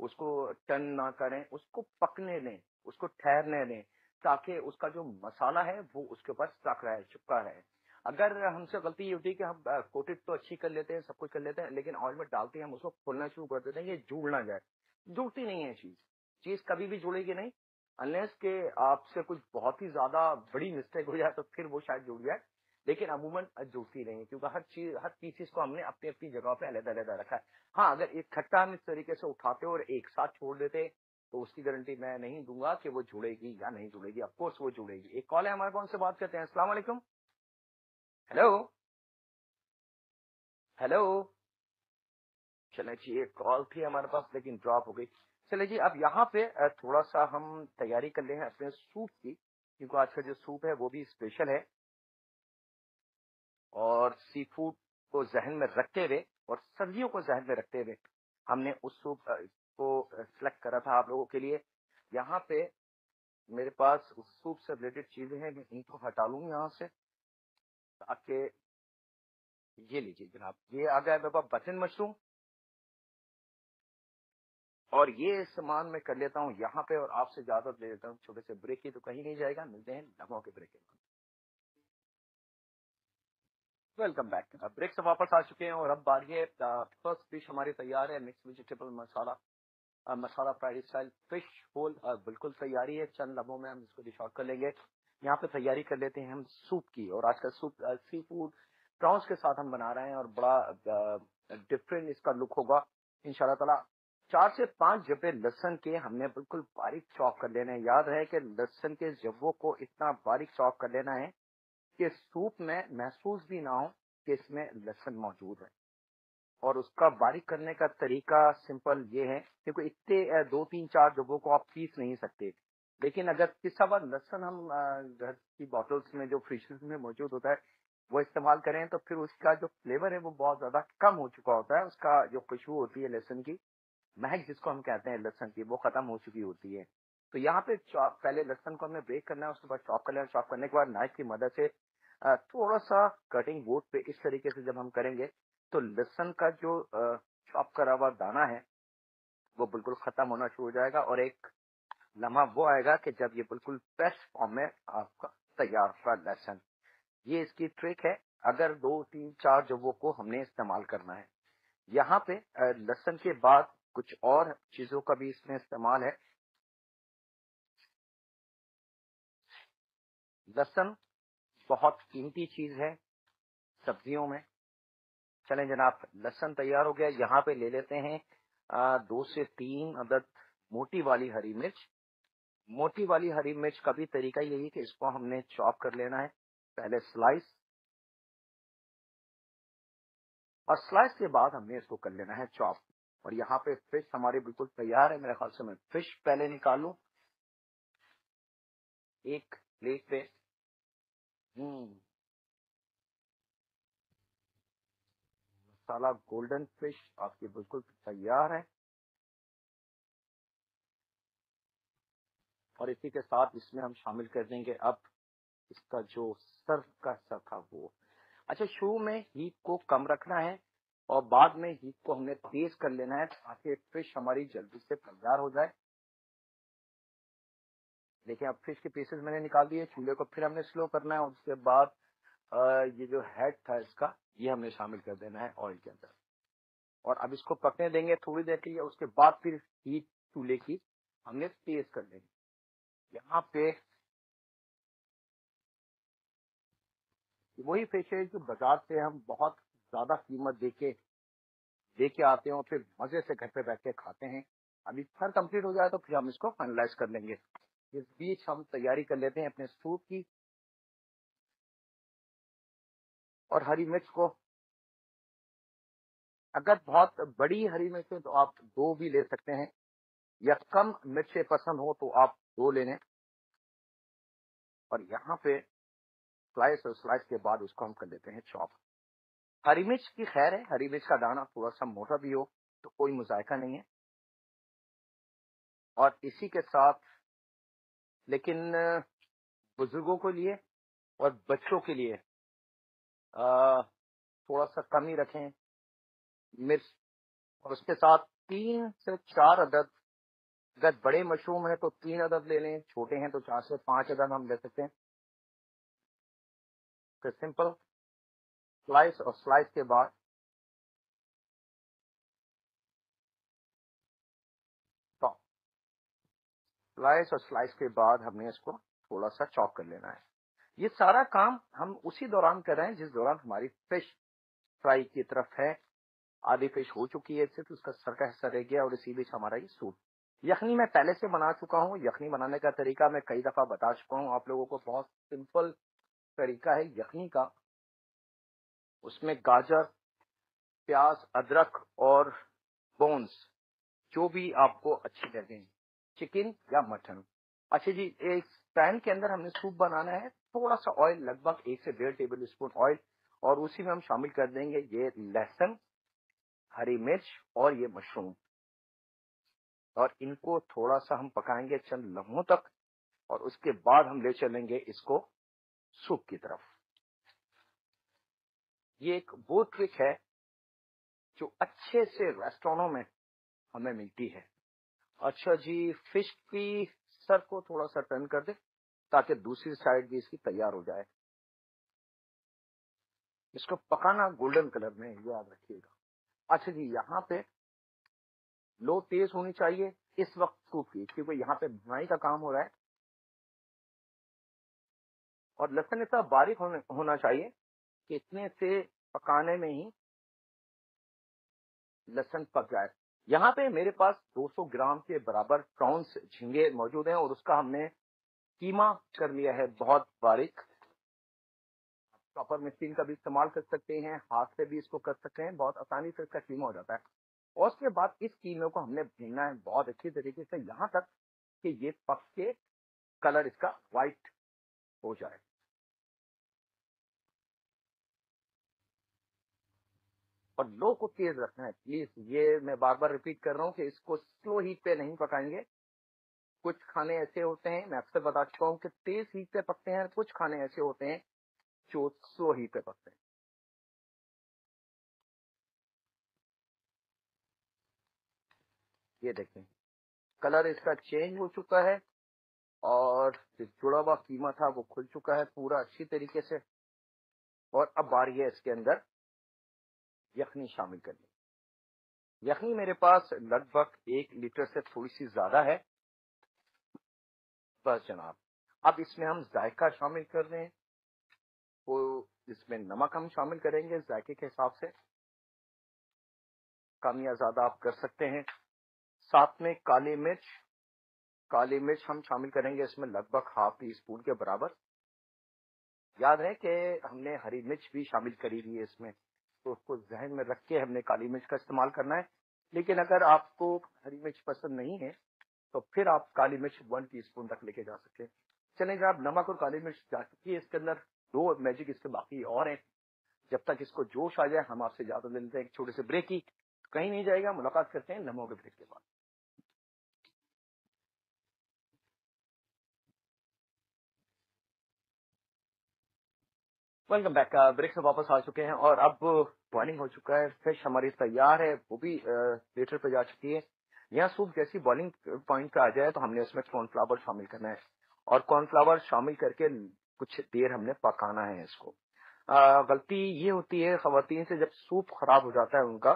उसको टर्न ना करें, उसको पकने लें उसको ठहरने लें ताकि उसका जो मसाला है, वो उसके ऊपर स्टक रहे चिपका रहे अगर हमसे गलती ये होती है कि हम कोटेड तो अच्छी कर लेते हैं, सब कुछ कर लेते हैं, लेकिन ऑयल में डालते हैं, हम उसको खोलना शुरू कर देते हैं, ये जुड़ ना जाए। जुड़ती नहीं है चीज़। चीज़ कभी भी जुड़ेगी नहीं। अनलेस के आपसे कुछ बहुत ही ज़्यादा बड़ी मिस्टेक हो जाए तो फिर वो शायद जुड़ जाए। लेकिन अमूमन जुड़ती नहीं है, क्योंकि हर चीज़, हर पीसीस को हमने अपनी अपनी जगह पे अलग अलग रखा है। हाँ अगर एक खट्टा हम इस तरीके से उठाते और एक साथ छोड़ देते तो उसकी गारंटी मैं नहीं दूँगा कि वो जुड़ेगी या नहीं जुड़ेगी। अफकोर्स वो जुड़ेगी। एक कॉल है हमारे कौन से बात करते हैं। असला हेलो हेलो चले जी, एक कॉल थी हमारे पास, लेकिन ड्रॉप हो गई। चले जी, अब यहाँ पे थोड़ा सा हम तैयारी कर ले हैं अपने सूप की, क्योंकि आज का जो सूप है, वो भी स्पेशल है। और सी फ़ूड को जहन में रखते हुए और सब्जियों को जहन में रखते हुए हमने उस सूप को सिलेक्ट करा था आप लोगों के लिए। यहाँ पे मेरे पास उस सूप से रिलेटेड चीज़ें हैं, मैं इनको हटा लू यहाँ से। ताकि ये लीजिए जनाब, ये आ गया मेरे पास बटन मशरूम और ये सामान मैं कर लेता हूँ यहाँ पे और आपसे ज़्यादा ले लेता हूँ, छोटे से ब्रेक की तो कहीं नहीं जाएगा। मिलते हैं लम्हों के ब्रेक के बाद। वेलकम बैक ब्रेक से वापस आ चुके हैं और अब बारी है फ़र्स्ट डिश हमारी तैयार है mix vegetable masala masala fried style fish whole बिल्कुल तैयारी है, चंद लम्बों में हम इसको डिश आउट कर लेंगे। यहाँ पे तैयारी कर लेते हैं हम सूप की, और आज का सूप सी फ़ूड प्रॉन्स के साथ हम बना रहे हैं, और बड़ा डिफरेंट इसका लुक होगा। इन ताला चार से पाँच जब्बे लहसन के हमने बिल्कुल बारीक चॉप कर लेने याद रहे कि लहसन के जब्बों को इतना बारीक चॉप कर लेना है कि सूप में महसूस भी ना हो कि इसमें लहसन मौजूद है। और उसका बारीक करने का तरीका सिंपल ये है क्योंकि इतने दो तीन चार जगहों को आप पीस नहीं सकते। लेकिन अगर किसा बार लहसन हम घर की बॉटल्स में, जो फ्रिज में मौजूद होता है, वो इस्तेमाल करें तो फिर उसका जो फ्लेवर है वो बहुत ज़्यादा कम हो चुका होता है। उसका जो खुशबू होती है लहसन की, महक जिसको हम कहते हैं लहसन की, वो खत्म हो चुकी होती है। तो यहाँ पे पहले लहसन को हमें ब्रेक करना है, उसके बाद चॉप कर लेना चॉप करने के बाद नाइफ की मदद से थोड़ा सा कटिंग बोर्ड पे इस तरीके से जब हम करेंगे तो लहसन का जो चॉप करा हुआ दाना है, वो बिल्कुल खत्म होना शुरू हो जाएगा और एक लम्हा वो आएगा कि जब ये बिल्कुल बेस्ट फॉर्म में आपका तैयार हुआ लहसन। ये इसकी ट्रिक है, अगर दो, तीन, चार जगहों को हमने इस्तेमाल करना है। यहाँ पे लहसन के बाद कुछ और चीज़ों का भी इसमें इस्तेमाल है। लहसन बहुत कीमती चीज़ है सब्जियों में। चलें जनाब लहसन तैयार हो गया यहाँ पे ले लेते हैं आ, दो से तीन अदद मोटी वाली हरी मिर्च। मोटी वाली हरी मिर्च का भी तरीका यही है कि इसको हमने चॉप कर लेना है पहले स्लाइस। और स्लाइस के बाद हमने इसको कर लेना है चॉप। और यहाँ पे फ़िश हमारी बिल्कुल तैयार है मेरे ख्याल से मैं फ़िश पहले निकालू एक प्लेट पे। हम्म। मसाला गोल्डन फ़िश आपकी बिल्कुल तैयार है। और इसी के साथ इसमें हम शामिल कर देंगे अब इसका जो सर्व का सर था वो। अच्छा शुरू में हीट को कम रखना है और बाद में हीट को हमने तेज कर लेना है ताकि फ़िश हमारी जल्दी से तैयार हो जाए। देखिए, अब फ़िश के पीसेस मैंने निकाल दिए, चूल्हे को फिर हमने स्लो करना है उसके बाद ये जो हेड था इसका, ये हमने शामिल कर देना है ऑयल के अंदर। और अब इसको पकने देंगे थोड़ी देर के लिए, उसके बाद फिर हीट चूल्हे की हमने तेज कर देंगे यहाँ पे वही फ़िश है जो बाज़ार से हम बहुत ज़्यादा कीमत देके दे के आते हैं और फिर मज़े से घर पे बैठ के खाते हैं। अभी फर कंप्लीट हो जाए तो फिर हम इसको फाइनलाइज कर लेंगे। इस बीच हम तैयारी कर लेते हैं अपने सूप की। और हरी मिर्च को। अगर बहुत बड़ी हरी मिर्च है तो आप दो भी ले सकते हैं। या कम मिर्चें पसंद हो तो आप दो ले लें। और यहाँ पे स्लाइस और स्लाइस के बाद उसको हम कर देते हैं चॉप हरी मिर्च की खैर है, हरी मिर्च का दाना थोड़ा सा मोटा भी हो तो कोई मुजायका नहीं है। और इसी के साथ, लेकिन, बुज़ुर्गों के लिए और बच्चों के लिए थोड़ा सा कम ही रखें। मिर्च और उसके साथ तीन से चार अदद। अगर बड़े मशरूम है तो तीन अदद ले लें, छोटे हैं तो चार से पाँच अदद हम ले सकते हैं। तो सिंपल स्लाइस और स्लाइस के बाद स्लाइस और स्लाइस के बाद हमने इसको थोड़ा सा चॉप कर लेना है। ये सारा काम हम उसी दौरान कर रहे हैं, जिस दौरान हमारी फ़िश फ्राई की तरफ़ है। आधी फ़िश हो चुकी है, सिर्फ़ उसका सर का हिस्सा रह गया और इसी बीच हमारा ये सूप। यखनी मैं पहले से बना चुका हूँ। यखनी बनाने का तरीका मैं कई दफ़ा बता चुका हूँ। आप लोगों को बहुत सिंपल तरीका है यखनी का। उसमें गाजर, प्याज, अदरक और बोन्स, जो भी आपको अच्छी लगे, चिकन या मटन। अच्छा जी एक पैन के अंदर हमने सूप बनाना है। थोड़ा सा ऑयल लगभग एक से डेढ़ टेबल स्पून ऑयल और उसी में हम शामिल कर देंगे ये लहसुन, हरी मिर्च और ये मशरूम। और इनको थोड़ा सा हम पकाएँगे चंद लम्हों तक, और उसके बाद हम ले चलेंगे इसको सूप की तरफ़। ये एक वो ट्रिक है, जो अच्छे से रेस्टोरेंटों में हमें मिलती है। अच्छा जी फ़िश की सर को थोड़ा सा टर्न कर दे। ताकि दूसरी साइड भी इसकी तैयार हो जाए। इसको पकाना गोल्डन कलर में, याद रखिएगा। अच्छा जी, यहाँ पे लो तेज होनी चाहिए, इस वक्त सूप की क्योंकि यहाँ पे भुनाई का काम हो रहा है। और लहसन इतना बारीक होना चाहिए कि इतने से पकाने में ही लहसन पक जाए। यहाँ पे मेरे पास 200 ग्राम के बराबर प्रॉन्स झींगे मौजूद हैं और उसका हमने कीमा कर लिया है, बहुत बारीक। प्रॉपर मशीन का भी इस्तेमाल कर सकते हैं, हाथ से भी इसको कर सकते हैं, बहुत आसानी से इसका कीमा हो जाता है। और उसके बाद इस कीमे को हमने भीनना है, बहुत अच्छी तरीके से, यहाँ तक कि ये पक के कलर इसका व्हाइट हो जाए। और लो को तेज रखना है प्लीज़ ये मैं बार बार रिपीट कर रहा हूँ कि इसको स्लो हीट पे नहीं पकाएँगे। कुछ खाने ऐसे होते हैं, मैं अक्सर बता चुका हूँ कि तेज हीट पे पकते हैं, कुछ खाने ऐसे होते हैं जो स्लो हीट पे पकते हैं। ये देखें कलर इसका चेंज हो चुका है और जुड़ा हुआ कीमा था वो खुल चुका है पूरा अच्छी तरीके से और अब बारी है इसके अंदर यखनी शामिल करनी। यखनी मेरे पास लगभग एक लीटर से थोड़ी सी ज़्यादा है। बस जनाब, अब इसमें हम जायका शामिल कर रहे हैं। तो इसमें नमक हम शामिल करेंगे, जायके के हिसाब से। कम या ज़्यादा आप कर सकते हैं। साथ में काली मिर्च काली मिर्च हम शामिल करेंगे इसमें लगभग हाफ़ टी स्पून के बराबर। याद है कि हमने हरी मिर्च भी शामिल करी हुई है इसमें तो उसको जहन में रख के हमने काली मिर्च का इस्तेमाल करना है। लेकिन अगर आपको हरी मिर्च पसंद नहीं है तो फिर आप काली मिर्च वन टी स्पून तक लेके जा सकते हैं। चले जब नमक और काली मिर्च जा चुकी है, इसके अंदर दो मैजिक इसके बाकी और हैं। जब तक इसको जोश आ जाए, हम आपसे ज़्यादा ले लेते हैं एक छोटे से ब्रेक की। कहीं नहीं जाएगा, मुलाकात करते हैं लम्हों के ब्रेक के बाद। वेलकम बैक ब्रेक से वापस आ चुके हैं और अब बॉइलिंग हो चुका है फ़िश हमारी तैयार है, वो भी लीटर पे जा चुकी है। यहाँ सूप जैसी बॉइलिंग पॉइंट पे आ जाए तो हमने उसमें कॉर्नफ्लावर शामिल करना है। और कॉर्नफ्लावर शामिल करके कुछ देर हमने पकाना है इसको। आ, गलती ये होती है खातन से जब सूप खराब हो जाता है उनका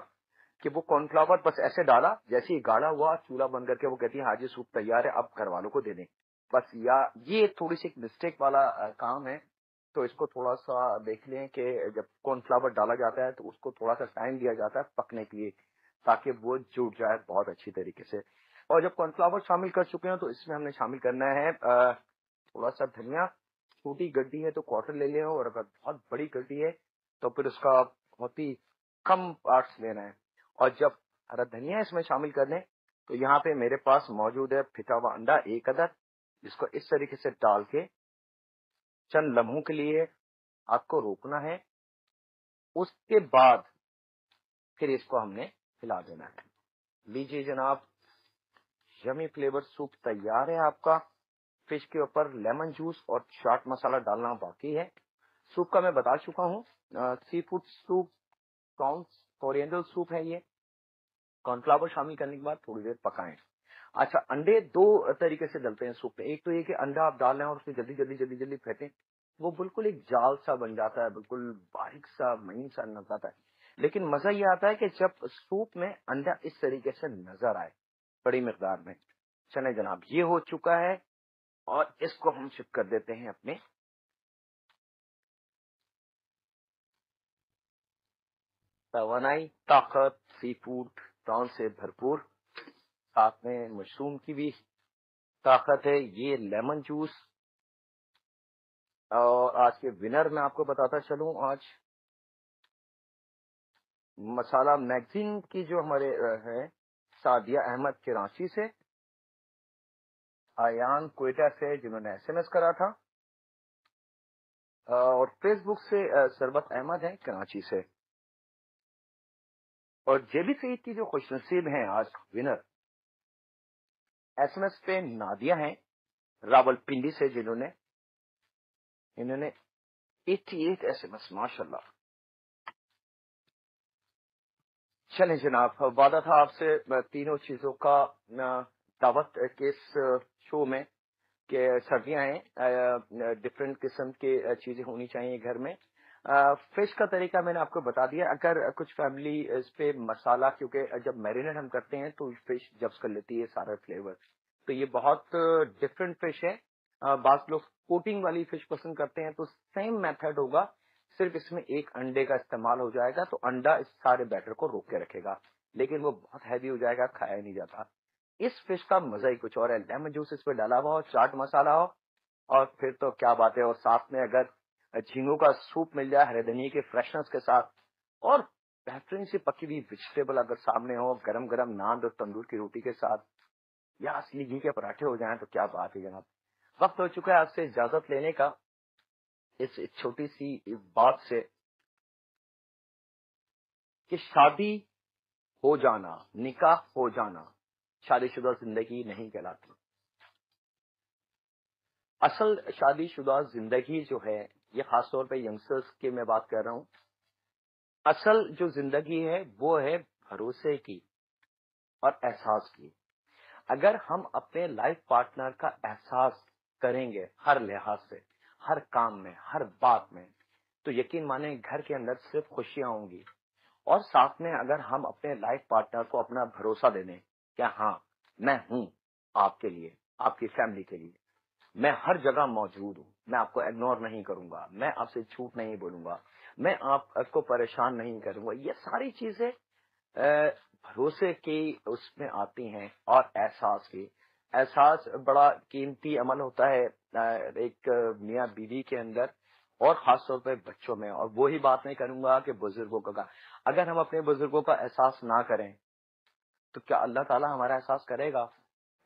कि वो कॉर्नफ्लावर बस ऐसे डाला जैसे ही गाढ़ा हुआ चूल्हा बंद करके वो कहती है हाजी सूप तैयार है अब घर वालों को दे दें। बस या ये थोड़ी सी मिस्टेक वाला काम है। तो इसको थोड़ा सा देख लें कि जब कॉर्नफ्लावर डाला जाता है तो उसको थोड़ा सा टाइम दिया जाता है पकने के लिए। ताकि वो जुट जाए बहुत अच्छी तरीके से। और जब कॉर्नफ्लावर शामिल कर चुके हैं तो इसमें हमने शामिल करना है थोड़ा सा धनिया। छोटी गड्डी है तो क्वार्टर ले लें और अगर बहुत बड़ी गड्डी है तो फिर उसका बहुत ही कम पार्ट्स लेना है। और जब हरा धनिया इसमें शामिल कर लें तो यहाँ पे मेरे पास मौजूद है फिटा हुआ अंडा एक अदर, जिसको इस तरीके से डाल के, चंद लम्हों के लिए आपको रोकना है। उसके बाद फिर इसको हमने हिला देना है। लीजिए जनाब यमी फ्लेवर सूप तैयार है आपका। फ़िश के ऊपर लेमन जूस और चाट मसाला डालना बाकी है। सूप का मैं बता चुका हूँ sea food soup prawns coriander soup है ये। कॉर्नफ्लावर शामिल करने के बाद थोड़ी देर पकाएँ। अच्छा अंडे दो तरीके से डलते हैं सूप में। एक तो ये कि अंडा आप डाल रहे हैं और उसमें जल्दी जल्दी जल्दी जल्दी फेंटें। वो बिल्कुल एक जाल सा बन जाता है, बिल्कुल बारीक सा, महीन सा नज़र आता है। लेकिन मज़ा ये आता है कि जब सूप में अंडा इस तरीके से नज़र आए, बड़ी मकदार में। चले जनाब, ये हो चुका है और इसको हम शिफ्ट कर देते हैं अपने। तवानाई, ताकत सी फ़ूड प्रॉन से भरपूर। साथ में मशरूम की भी ताकत है, ये लेमन जूस और आज के विनर मैं आपको बताता चलूँ आज। मसाला मैगजीन की जो हमारे है, सादिया अहमद कराची से, आयान कोयटा से, जिन्होंने एसएमएस करा था और फेसबुक से सरबत अहमद है, कराची से। और जेबी सईद की जो खुश नसीब है, आज विनर एसएमएस पे नादिया हैं, रावलपिंडी से जिन्होंने, इन्होंने 88 एसएमएस माशाल्लाह। चलें जनाब वादा था आपसे तीनों चीज़ों का दावत के इस शो में कि सर्दियाँ हैं डिफरेंट किस्म की चीज़ें होनी चाहिए घर में। फ़िश का तरीका मैंने आपको बता दिया। अगर कुछ फैमिली इस पे मसाला, क्योंकि जब मैरिनेट हम करते हैं तो फ़िश जब्स कर लेती है सारा फ्लेवर तो ये बहुत डिफरेंट फ़िश है। बात लोग कोटिंग वाली फ़िश पसंद करते हैं तो सेम मेथड होगा। सिर्फ़ इसमें एक अंडे का इस्तेमाल हो जाएगा तो अंडा इस सारे बैटर को रोक के रखेगा, लेकिन वो बहुत हैवी हो जाएगा, खाया नहीं जाता। इस फ़िश का मज़ा ही कुछ और है। लेमन जूस इस पर डाला हुआ हो, चाट मसाला हो, और फिर तो क्या बात है और साथ में अगर झींगों का सूप मिल जाए, हरे धनिए के फ्रेशनेस के साथ, और बेहतरीन सी पकी हुई वेजिटेबल अगर सामने हो गरम गरम नान और तंदूर की रोटी के साथ, या असली घी के पराठे हो जाएँ तो क्या बात है जनाब। वक्त हो चुका है आपसे इजाज़त लेने का। इस छोटी सी बात से कि शादी हो जाना, निकाह हो जाना शादीशुदा ज़िंदगी नहीं कहलाती। असल शादीशुदा ज़िंदगी जो है, ये खासतौर पे यंगस्टर्स की मैं बात कर रहा हूँ, असल जो ज़िंदगी है, वो है भरोसे की और एहसास की। अगर हम अपने लाइफ पार्टनर का एहसास करेंगे हर लिहाज से हर काम में, हर बात में तो यकीन माने घर के अंदर सिर्फ़ खुशियाँ होंगी। और साथ में अगर हम अपने लाइफ पार्टनर को अपना भरोसा दे दें क्या हाँ मैं हूँ आपके लिए, आपकी फैमिली के लिए। मैं हर जगह मौजूद हूँ, मैं आपको इग्नोर नहीं करूँगा, मैं आपसे झूठ नहीं बोलूँगा, मैं आपको परेशान नहीं करूँगा। ये सारी चीज़ें भरोसे की उसमें आती हैं और एहसास की। एहसास बड़ा कीमती अमल होता है एक, मियाँ बीवी के अंदर और खास तौर पर बच्चों में। और वो ही बात नहीं करूँगा कि बुज़ुर्गों का। अगर हम अपने बुज़ुर्गों का एहसास ना करें तो क्या अल्लाह ताला हमारा एहसास करेगा?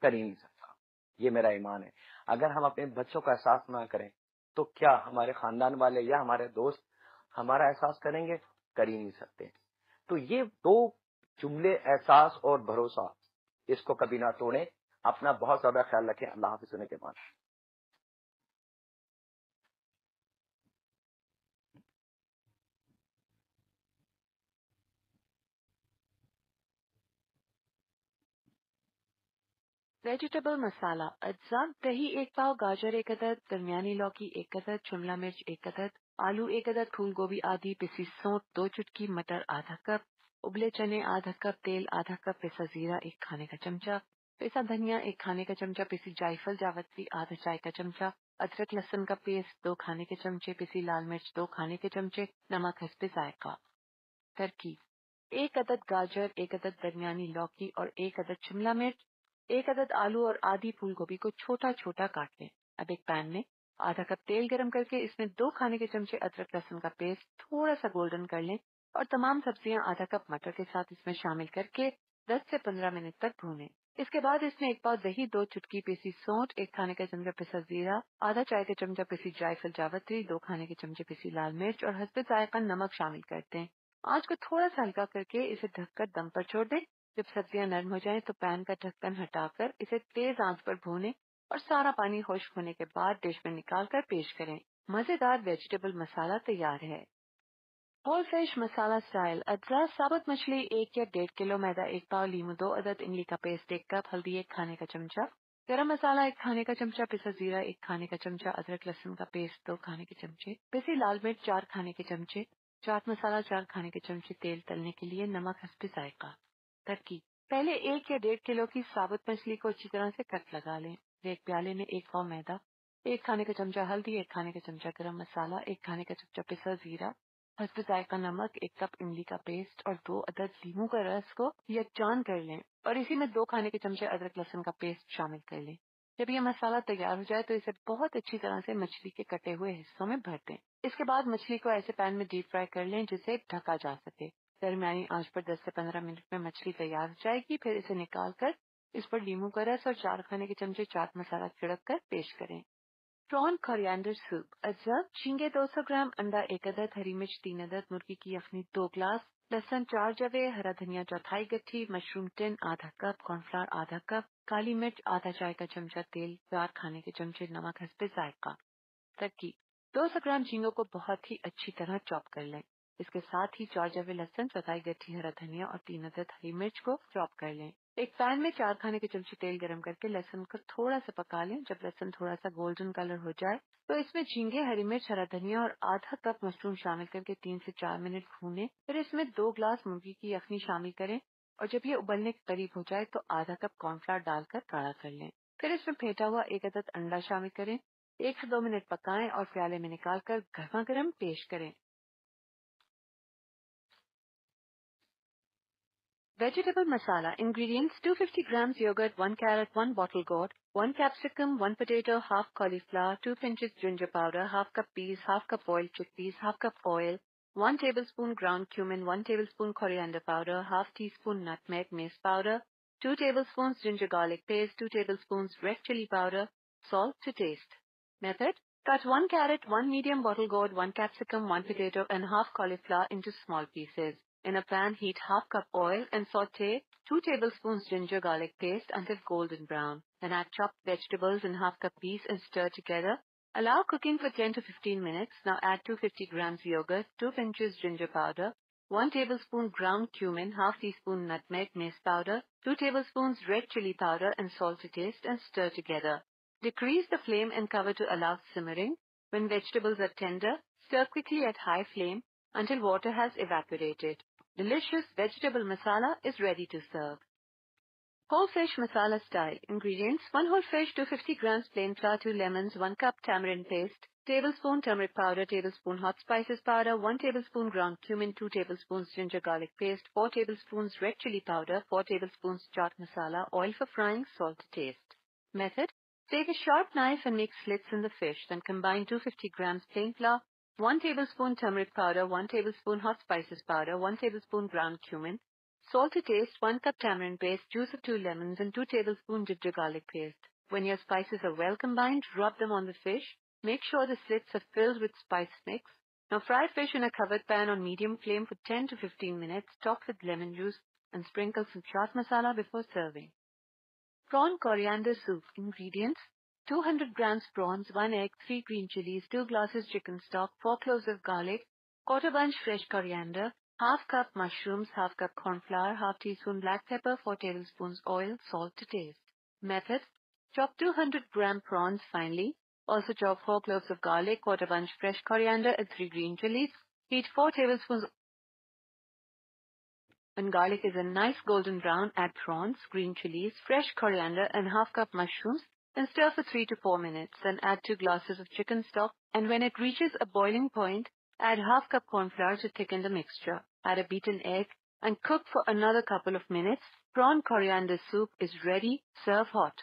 कर ही नहीं सकता। ये मेरा ईमान है। अगर हम अपने बच्चों का एहसास ना करें तो क्या हमारे खानदान वाले या हमारे दोस्त हमारा एहसास करेंगे? कर ही नहीं सकते। तो ये दो जुमले एहसास और भरोसा, इसको कभी ना तोड़े। अपना बहुत ज़्यादा ख्याल रखें। अल्लाह हाफिज होने के बाद। वेजिटेबल मसाला अज्जा दही एक पाव, गाजर एक अदद, दरमियानी लौकी एक अदद, शिमला मिर्च एक अदद, आलू एक अदद फूल गोभी आधी, पिसी सौंठ, दो चुटकी, मटर आधा कप, उबले चने आधा कप, तेल आधा कप, पिसा जीरा एक खाने का चमचा, पिसा धनिया एक खाने का चमचा, पिसी जायफल जावत्री आधा चाय का चमचा, अदरक लहसुन का पेस्ट दो खाने के चमचे, पिसी लाल मिर्च दो खाने के चमचे, नमक हंसपे जायका। तरकीब, एक अदद गाजर, एक अदद दरमियानी लौकी और एक अदद शिमला मिर्च एक अदद आलू और आधी फूल गोभी को छोटा छोटा काट लें। अब एक पैन में आधा कप तेल गरम करके इसमें दो खाने के चमचे अदरक लहसुन का पेस्ट थोड़ा सा गोल्डन कर लें और तमाम सब्ज़ियाँ आधा कप मटर के साथ इसमें शामिल करके 10 से 15 मिनट तक भूनें। इसके बाद इसमें एक पाव दही, दो चुटकी पीसी सौंठ, एक खाने का चमचा पिसा जीरा, आधा चाय का चमचा पिसी जायफल जावत्री, दो खाने के चमचे पिसी लाल मिर्च और हसबे जायका नमक शामिल करते हैं। आँच को थोड़ा सा हल्का करके इसे ढककर दम पर छोड़ दें। जब सब्ज़ियाँ नरम हो जाएँ तो पैन का ढक्कन हटाकर इसे तेज आँच पर भूने और सारा पानी खुश्क होने के बाद डिश में निकाल कर पेश करें। मज़ेदार वेजिटेबल मसाला तैयार है। होल फ़िश मसाला स्टाइल, अदरक, साबुत मछली, एक या डेढ़ किलो मैदा, एक पाव लीमू, दो अदद इमली का पेस्ट, एक कप हल्दी, एक खाने का चमचा, गरम मसाला, एक खाने का चमचा, पिसा जीरा, एक खाने का चमचा, अदरक, लहसुन का पेस्ट, दो खाने के चमचे, पिसी लाल मिर्च, चार खाने के चमचे, चाट मसाला, चार खाने के चमचे, तेल तलने के लिए नमक हंसपे जायका। तरकीब पहले एक या डेढ़ किलो की साबुत मछली को अच्छी तरह से कट लगा लें। एक प्याले में एक पाव मैदा, एक खाने का चमचा हल्दी, एक खाने का चमचा गरम मसाला, एक खाने का चमचा पिसा जीरा हल्के जायका नमक, एक कप इमली का पेस्ट और दो अदद लीमू का रस को यकजान कर लें। और इसी में दो खाने के चमचे अदरक लहसुन का पेस्ट शामिल कर लें। जब यह मसाला तैयार हो जाए तो इसे बहुत अच्छी तरह से मछली के कटे हुए हिस्सों में भर दें। इसके बाद मछली को ऐसे पैन में डीप फ्राई कर लें जिसे ढका जा सके। दरमियानी आँच पर 10 से 15 मिनट में मछली तैयार हो जाएगी। फिर इसे निकाल कर इस पर लीमू का रस और चार खाने के चमचे चाट मसाला छिड़क कर पेश करें। प्रॉन कोरिएंडर सूप अदरक झींगे 200 ग्राम, अंडा एक अदद, हरी मिर्च तीन अदद, मुर्गी की यखनी दो ग्लास, लहसन चार जवे, हरा धनिया चौथाई गट्ठी, मशरूम टिन आधा कप, कॉर्नफ्लावर आधा कप, काली मिर्च आधा चाय का चमचा तेल, चार खाने के चमचे नमक हंसपे जायका। तरकीब 200 ग्राम झींगों को बहुत ही अच्छी तरह चॉप कर लें। इसके साथ ही चार जवे लहसन, चौथाई गठी हरा धनिया और तीन अदद हरी मिर्च को चॉप कर लें। एक पैन में चार खाने के चमचे तेल गरम करके लहसुन को थोड़ा सा पका लें। जब लहसुन थोड़ा सा गोल्डन कलर हो जाए तो इसमें झींगे, हरी मिर्च, हरा धनिया और आधा कप मशरूम शामिल करके तीन से चार मिनट भूनें। फिर इसमें दो ग्लास मुर्गी की यखनी शामिल करें और जब ये उबलने के करीब हो जाए तो आधा कप कॉर्नफ्लावर डालकर काढ़ा कर लें। फिर इसमें फेंटा हुआ एक अदद अंडा शामिल करें। एक से दो मिनट पकाएँ और प्याले में निकाल कर गर्मा गर्म पेश करें। Vegetable masala. Ingredients 250 grams yogurt, 1 carrot, 1 bottle gourd, 1 capsicum, 1 potato, half cauliflower, 2 pinches ginger powder, half cup peas, half cup boiled chickpeas, half cup oil, 1 tablespoon ground cumin, 1 tablespoon coriander powder, half teaspoon nutmeg mace powder, 2 tablespoons ginger garlic paste, 2 tablespoons red chili powder, salt to taste. Method. Cut 1 carrot, 1 medium bottle gourd, 1 capsicum, 1 potato and half cauliflower into small pieces. In a pan, heat half cup oil and saute 2 tablespoons ginger garlic paste until golden brown. Then add chopped vegetables in half cup peas and stir together. Allow cooking for 10 to 15 minutes. Now add 250 grams yogurt, 2 pinches ginger powder, 1 tablespoon ground cumin, half teaspoon nutmeg mace powder, 2 tablespoons red chili powder and salt to taste and stir together. Decrease the flame and cover to allow simmering. When vegetables are tender, stir quickly at high flame until water has evaporated. Delicious vegetable masala is ready to serve. Whole fish masala style. Ingredients 1 whole fish, 250 grams plain flour, 2 lemons, 1 cup tamarind paste, tablespoon turmeric powder, tablespoon hot spices powder, 1 tablespoon ground cumin, 2 tablespoons ginger garlic paste, 4 tablespoons red chili powder, 4 tablespoons chaat masala, oil for frying, salt to taste. Method. Take a sharp knife and make slits in the fish, then combine 250 grams plain flour, 1 tablespoon turmeric powder, 1 tablespoon hot spices powder, 1 tablespoon ground cumin, salt to taste, 1 cup tamarind paste, juice of 2 lemons, and 2 tablespoons ginger garlic paste. When your spices are well combined, rub them on the fish. Make sure the slits are filled with spice mix. Now fry fish in a covered pan on medium flame for 10 to 15 minutes, top with lemon juice, and sprinkle some chaat masala before serving. Prawn coriander soup. Ingredients 200 grams prawns, 1 egg, 3 green chilies, 2 glasses chicken stock, 4 cloves of garlic, quarter bunch fresh coriander, half cup mushrooms, half cup corn flour, half teaspoon black pepper, 4 tablespoons oil, salt to taste. Method. Chop 200 gram prawns finely. Also chop 4 cloves of garlic, quarter bunch fresh coriander and 3 green chilies. Heat 4 tablespoons when garlic is a nice golden brown, add prawns, green chilies, fresh coriander and half cup mushrooms and stir for 3 to 4 minutes. Then add 2 glasses of chicken stock and when it reaches a boiling point, add half cup corn flour to thicken the mixture. Add a beaten egg and cook for another couple of minutes. Prawn coriander soup is ready. Serve hot.